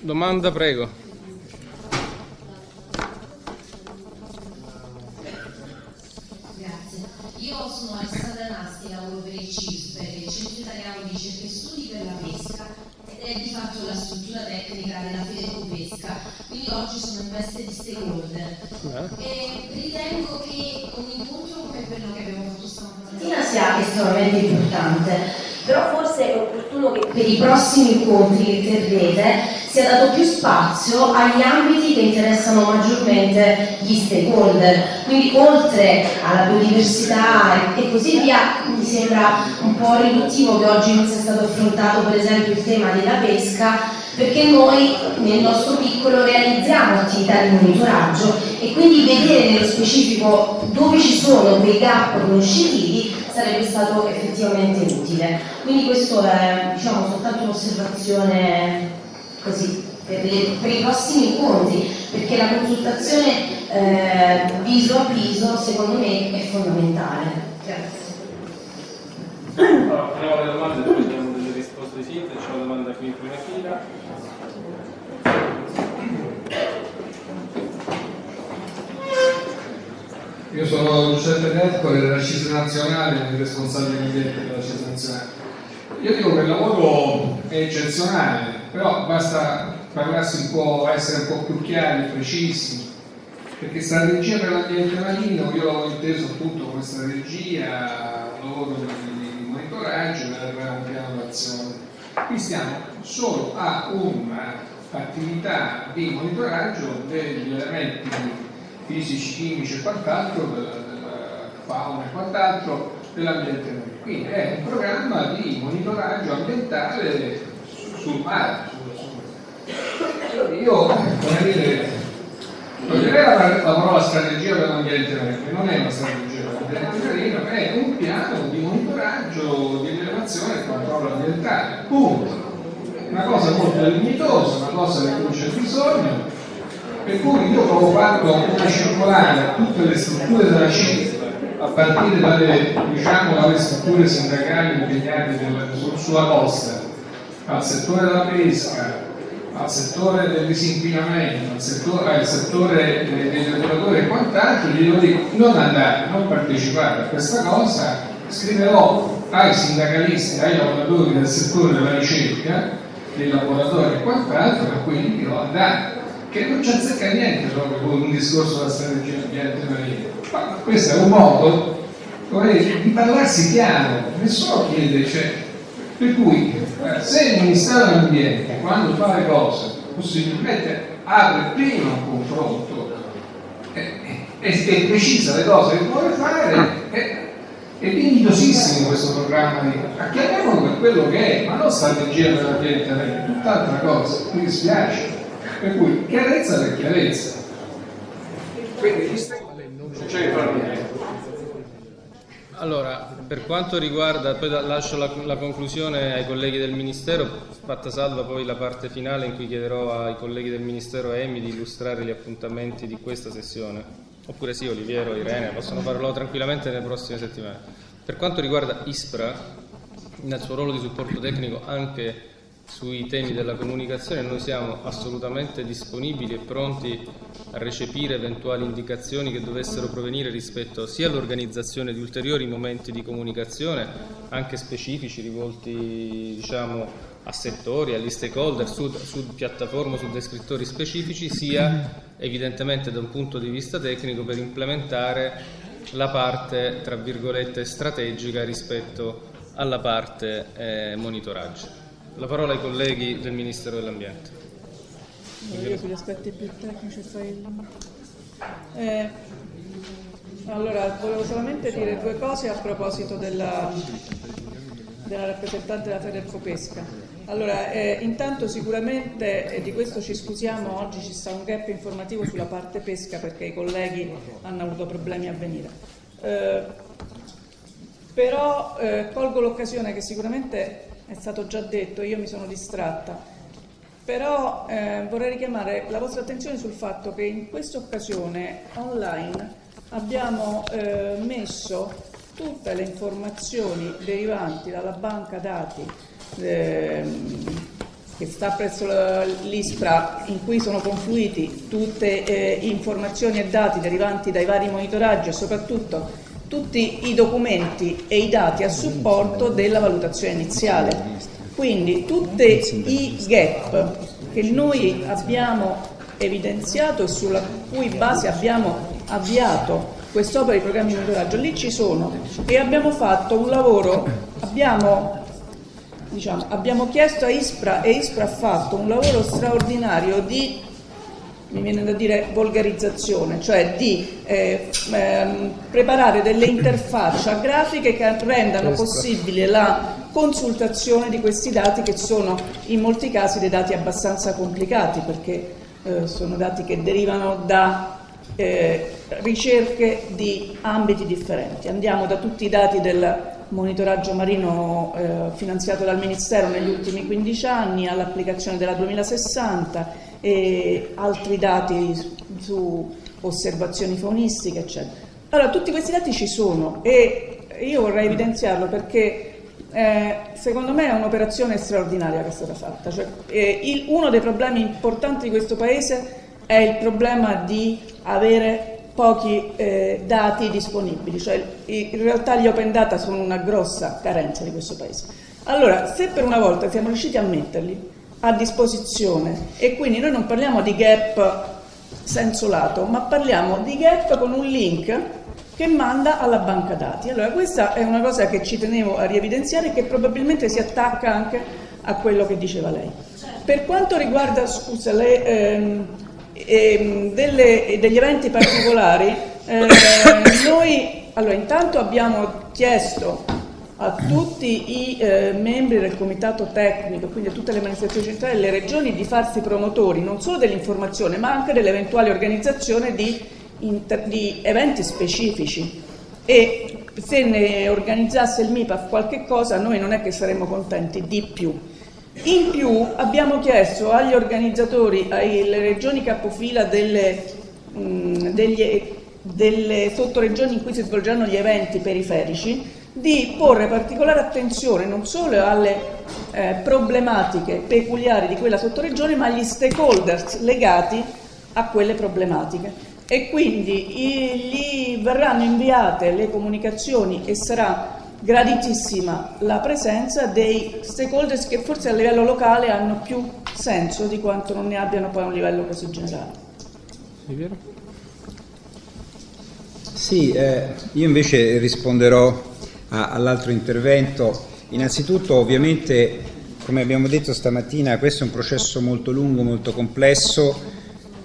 Domanda, prego. Grazie. Io sono Alessandra Nasti, lavoro per il CISPE, il Centro Italiano di Ricerca e Studi per la pesca ed è di fatto la struttura tecnica della Fedecopesca, quindi oggi sono in veste di stakeholder. E ritengo che un incontro come quello che abbiamo fatto stamattina sia estremamente importante, però forse è opportuno che per i prossimi incontri che terrete sia dato più spazio agli ambiti che interessano maggiormente gli stakeholder. Quindi oltre alla biodiversità e così via, mi sembra un po' riduttivo che oggi non sia stato affrontato per esempio il tema della pesca, perché noi nel nostro piccolo realizziamo attività di monitoraggio e quindi vedere nello specifico dove ci sono quei gap conoscitivi sarebbe stato effettivamente utile. Quindi questo è diciamo, soltanto un'osservazione così, per, le, per, i prossimi incontri, perché la consultazione eh, viso a viso secondo me è fondamentale. Grazie. Allora, prendiamo le domande poi diamo delle risposte sintesi. C'è una domanda qui in prima fila. Io sono Giuseppe Nerco della CISE nazionale, il responsabile ambiente della CISE nazionale. Io dico che il lavoro è eccezionale, però basta parlarsi un po', essere un po' più chiari, precisi, perché strategia per l'ambiente marino io l'ho inteso appunto come strategia, lavoro di monitoraggio per un piano d'azione. Qui stiamo solo a un'attività di monitoraggio degli elementi fisici, chimici e quant'altro, della, fauna e quant'altro dell'ambiente marino. Quindi è un programma di monitoraggio ambientale sul mare. Io, come dire, toglierei la, la parola strategia per l'ambiente marino, non è una strategia per l'ambiente marino, è un piano di monitoraggio, di rilevazione e controllo ambientale. Punto. Una cosa molto limitosa, una cosa di cui c'è bisogno, per cui io ho fatto una circolare a tutte le strutture della CIT a partire dalle, diciamo, dalle strutture sindacali impegnate sulla costa, al settore della pesca, al settore del disinquinamento, al settore, al settore dei lavoratori e quant'altro, gli dico non andare, non partecipare a questa cosa, scriverò ai sindacalisti, ai lavoratori del settore della ricerca, dei laboratori e quant'altro, a cui gli dirò andare che non ci azzecca niente proprio con un discorso della strategia ambiente marina. Ma questo è un modo dire, di parlarsi chiaro, nessuno chiede, cioè, per cui eh, se il Ministero dell'Ambiente quando fa le cose possibilmente apre prima un confronto e, e, e precisa le cose che vuole fare, è, è dignitosissimo questo programma di chiamiamolo per quello che è, ma non strategia per l'ambiente marino, tutt'altra cosa, mi dispiace. Per cui chiarezza per chiarezza. Quindi gli non c'è allora, per quanto riguarda, poi lascio la, la, conclusione ai colleghi del Ministero, fatta salva poi la parte finale in cui chiederò ai colleghi del Ministero e EMI di illustrare gli appuntamenti di questa sessione. Oppure sì, Oliviero, Irene, possono farlo tranquillamente nelle prossime settimane. Per quanto riguarda ISPRA, nel suo ruolo di supporto tecnico anche sui temi della comunicazione noi siamo assolutamente disponibili e pronti a recepire eventuali indicazioni che dovessero provenire rispetto sia all'organizzazione di ulteriori momenti di comunicazione, anche specifici, rivolti diciamo, a settori, agli stakeholder, su, su piattaforme, su descrittori specifici, sia evidentemente da un punto di vista tecnico per implementare la parte, tra virgolette, strategica rispetto alla parte eh, monitoraggio. La parola ai colleghi del Ministero dell'Ambiente. Io sugli aspetti più tecnici il... Eh, allora, volevo solamente dire due cose a proposito della, della rappresentante della Federco Pesca. Allora, eh, intanto sicuramente eh, di questo ci scusiamo, oggi ci sta un gap informativo sulla parte pesca perché i colleghi hanno avuto problemi a venire. Eh, però eh, colgo l'occasione che sicuramente è stato già detto, io mi sono distratta, però eh, vorrei richiamare la vostra attenzione sul fatto che in questa occasione online abbiamo eh, messo tutte le informazioni derivanti dalla banca dati eh, che sta presso l'ISPRA in cui sono confluiti tutte eh, informazioni e dati derivanti dai vari monitoraggi e soprattutto tutti i documenti e i dati a supporto della valutazione iniziale. Quindi tutti i gap che noi abbiamo evidenziato e sulla cui base abbiamo avviato quest'opera di programmi di monitoraggio, lì ci sono e abbiamo fatto un lavoro, abbiamo, diciamo, abbiamo chiesto a ISPRA e ISPRA ha fatto un lavoro straordinario di mi viene da dire volgarizzazione, cioè di eh, ehm, preparare delle interfacce grafiche che rendano possibile la consultazione di questi dati che sono in molti casi dei dati abbastanza complicati perché eh, sono dati che derivano da eh, ricerche di ambiti differenti. Andiamo da tutti i dati del monitoraggio marino eh, finanziato dal Ministero negli ultimi 15 anni all'applicazione della 2060 e altri dati su osservazioni faunistiche, eccetera. Allora, tutti questi dati ci sono e io vorrei evidenziarlo perché eh, secondo me è un'operazione straordinaria che è stata fatta. Cioè, eh, il, uno dei problemi importanti di questo Paese è il problema di avere pochi eh, dati disponibili, cioè in realtà gli open data sono una grossa carenza di questo Paese. Allora, se per una volta siamo riusciti a metterli, a disposizione e quindi noi non parliamo di gap senso lato, ma parliamo di gap con un link che manda alla banca dati. Allora questa è una cosa che ci tenevo a rievidenziare e che probabilmente si attacca anche a quello che diceva lei. Per quanto riguarda, scusa, le, ehm, ehm, delle, degli eventi particolari, eh, noi allora, intanto abbiamo chiesto a tutti i eh, membri del comitato tecnico, quindi a tutte le amministrazioni centrali e le regioni, di farsi promotori non solo dell'informazione ma anche dell'eventuale organizzazione di, inter- di eventi specifici e se ne organizzasse il MIPAF qualche cosa noi non è che saremmo contenti di più. In più abbiamo chiesto agli organizzatori, alle regioni capofila delle, mh, degli, delle sottoregioni in cui si svolgeranno gli eventi periferici, di porre particolare attenzione non solo alle eh, problematiche peculiari di quella sottoregione, ma agli stakeholders legati a quelle problematiche. E quindi gli verranno inviate le comunicazioni e sarà graditissima la presenza dei stakeholders che forse a livello locale hanno più senso di quanto non ne abbiano poi a un livello così generale. Sì, eh, io invece risponderò all'altro intervento. Innanzitutto ovviamente, come abbiamo detto stamattina, questo è un processo molto lungo, molto complesso,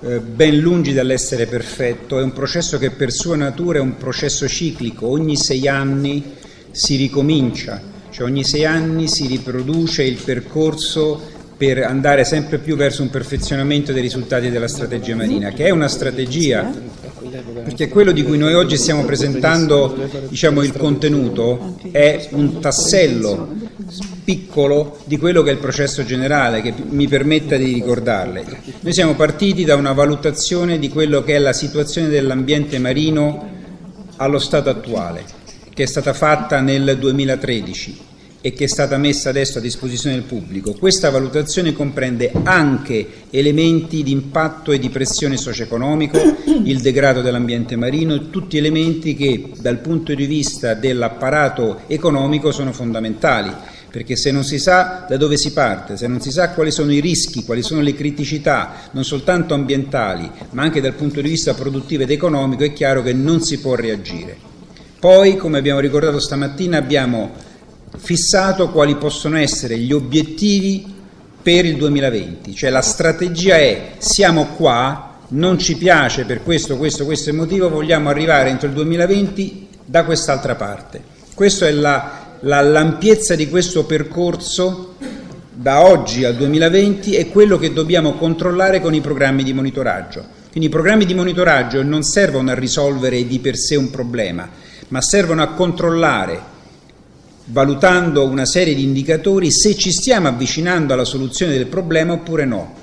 eh, ben lungi dall'essere perfetto, è un processo che per sua natura è un processo ciclico, ogni sei anni si ricomincia, cioè ogni sei anni si riproduce il percorso per andare sempre più verso un perfezionamento dei risultati della strategia marina, che è una strategia, perché quello di cui noi oggi stiamo presentando diciamo, il contenuto è un tassello piccolo di quello che è il processo generale, che mi permetta di ricordarle. Noi siamo partiti da una valutazione di quello che è la situazione dell'ambiente marino allo stato attuale, che è stata fatta nel 2013 e che è stata messa adesso a disposizione del pubblico, questa valutazione comprende anche elementi di impatto e di pressione socio-economico, il degrado dell'ambiente marino tutti elementi che dal punto di vista dell'apparato economico sono fondamentali, perché se non si sa da dove si parte, se non si sa quali sono i rischi, quali sono le criticità, non soltanto ambientali, ma anche dal punto di vista produttivo ed economico, è chiaro che non si può reagire. Poi, come abbiamo ricordato stamattina, abbiamo fissato quali possono essere gli obiettivi per il 2020, cioè la strategia è siamo qua, non ci piace per questo, questo, questo motivo, vogliamo arrivare entro il 2020 da quest'altra parte. Questa è la, la, l'ampiezza di questo percorso da oggi al 2020 è quello che dobbiamo controllare con i programmi di monitoraggio. Quindi i programmi di monitoraggio non servono a risolvere di per sé un problema, ma servono a controllare valutando una serie di indicatori se ci stiamo avvicinando alla soluzione del problema oppure no.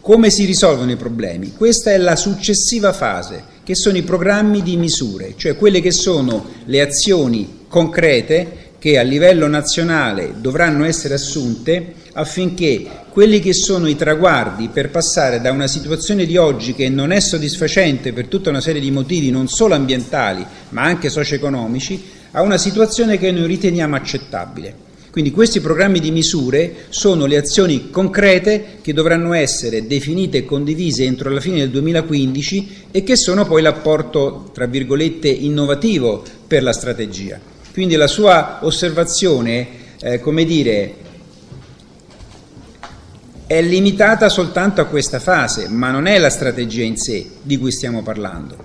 Come si risolvono i problemi? Questa è la successiva fase, che sono i programmi di misure, cioè quelle che sono le azioni concrete che a livello nazionale dovranno essere assunte affinché quelli che sono i traguardi per passare da una situazione di oggi che non è soddisfacente per tutta una serie di motivi non solo ambientali ma anche socio-economici a una situazione che noi riteniamo accettabile. Quindi questi programmi di misure sono le azioni concrete che dovranno essere definite e condivise entro la fine del 2015 e che sono poi l'apporto, tra virgolette, innovativo per la strategia. Quindi la sua osservazione, eh, come dire, è limitata soltanto a questa fase, ma non è la strategia in sé di cui stiamo parlando.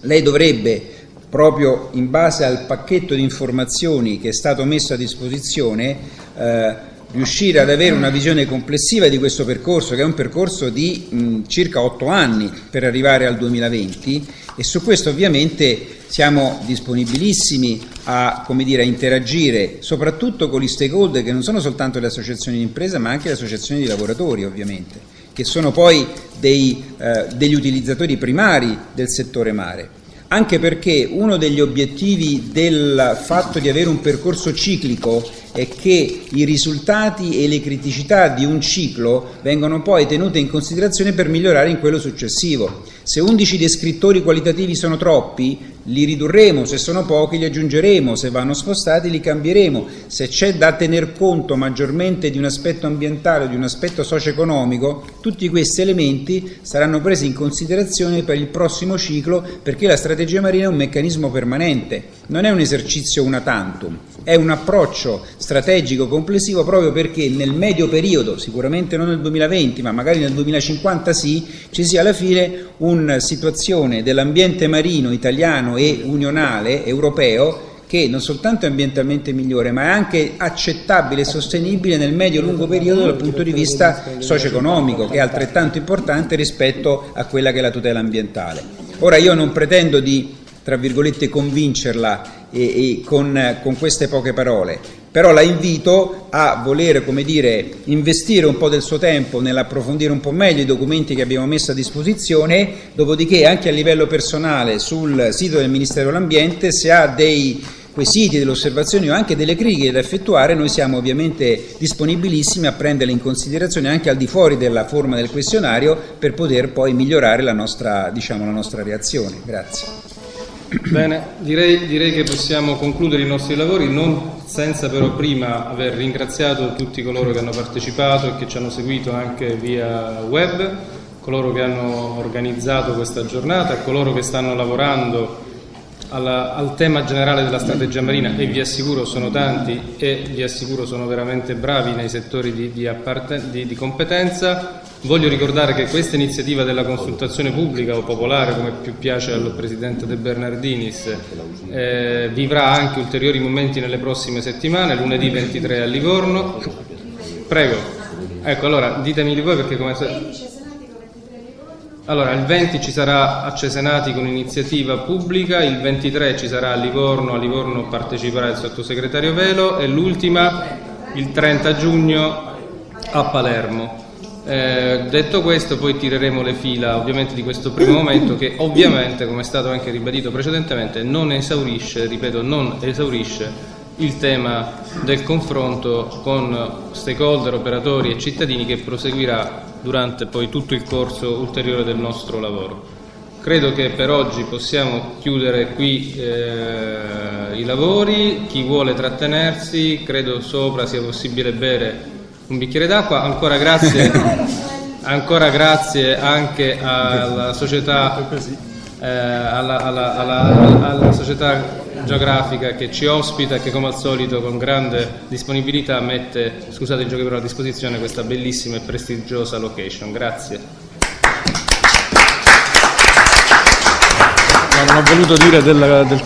Lei dovrebbe proprio in base al pacchetto di informazioni che è stato messo a disposizione, eh, riuscire ad avere una visione complessiva di questo percorso, che è un percorso di mh, circa otto anni per arrivare al 2020 e su questo ovviamente siamo disponibilissimi a, dire, a, interagire soprattutto con gli stakeholder che non sono soltanto le associazioni di impresa ma anche le associazioni di lavoratori ovviamente, che sono poi dei, eh, degli utilizzatori primari del settore mare anche perché uno degli obiettivi del fatto di avere un percorso ciclico è che i risultati e le criticità di un ciclo vengono poi tenute in considerazione per migliorare in quello successivo. Se 11 descrittori qualitativi sono troppi, li ridurremo, se sono pochi li aggiungeremo, se vanno spostati li cambieremo, se c'è da tener conto maggiormente di un aspetto ambientale o di un aspetto socio-economico, tutti questi elementi saranno presi in considerazione per il prossimo ciclo perché la strategia marina è un meccanismo permanente, non è un esercizio una tantum, è un approccio strategico complessivo proprio perché nel medio periodo, sicuramente non nel 2020 ma magari nel 2050 sì, ci sia alla fine una situazione dell'ambiente marino italiano e unionale, europeo, che non soltanto è ambientalmente migliore, ma è anche accettabile e sostenibile nel medio-lungo periodo dal punto di vista socio-economico, che è altrettanto importante rispetto a quella che è la tutela ambientale. Ora io non pretendo di, tra virgolette, convincerla e, e con, con queste poche parole, però la invito a voler come dire, investire un po' del suo tempo nell'approfondire un po' meglio i documenti che abbiamo messo a disposizione, dopodiché anche a livello personale sul sito del Ministero dell'Ambiente se ha dei quesiti, delle osservazioni o anche delle critiche da effettuare, noi siamo ovviamente disponibilissimi a prenderle in considerazione anche al di fuori della forma del questionario per poter poi migliorare la nostra, diciamo, la nostra reazione. Grazie. Bene, direi, direi, che possiamo concludere i nostri lavori, non senza però prima aver ringraziato tutti coloro che hanno partecipato e che ci hanno seguito anche via web, coloro che hanno organizzato questa giornata, coloro che stanno lavorando alla, al tema generale della strategia marina e vi assicuro sono tanti e vi assicuro sono veramente bravi nei settori di, di, di, di competenza. Voglio ricordare che questa iniziativa della consultazione pubblica o popolare, come più piace al Presidente De Bernardinis, eh, vivrà anche ulteriori momenti nelle prossime settimane, lunedì 23 a Livorno. Prego. Ecco, allora ditemi voi perché come... Allora, il 20 ci sarà a Cesenati con iniziativa pubblica, il 23 ci sarà a Livorno, a Livorno parteciperà il sottosegretario Velo e l'ultima il 30 giugno a Palermo. Eh, detto questo, poi tireremo le fila ovviamente di questo primo momento che ovviamente, come è stato anche ribadito precedentemente, non esaurisce, ripeto, non esaurisce il tema del confronto con stakeholder, operatori e cittadini che proseguirà durante poi tutto il corso ulteriore del nostro lavoro. Credo che per oggi possiamo chiudere qui eh, i lavori, chi vuole trattenersi, credo sopra sia possibile bere un bicchiere d'acqua, ancora grazie, ancora grazie anche alla società, eh, alla, alla, alla, alla società geografica che ci ospita e che come al solito con grande disponibilità mette, scusate il gioco a disposizione questa bellissima e prestigiosa location. Grazie. non ho voluto dire del, del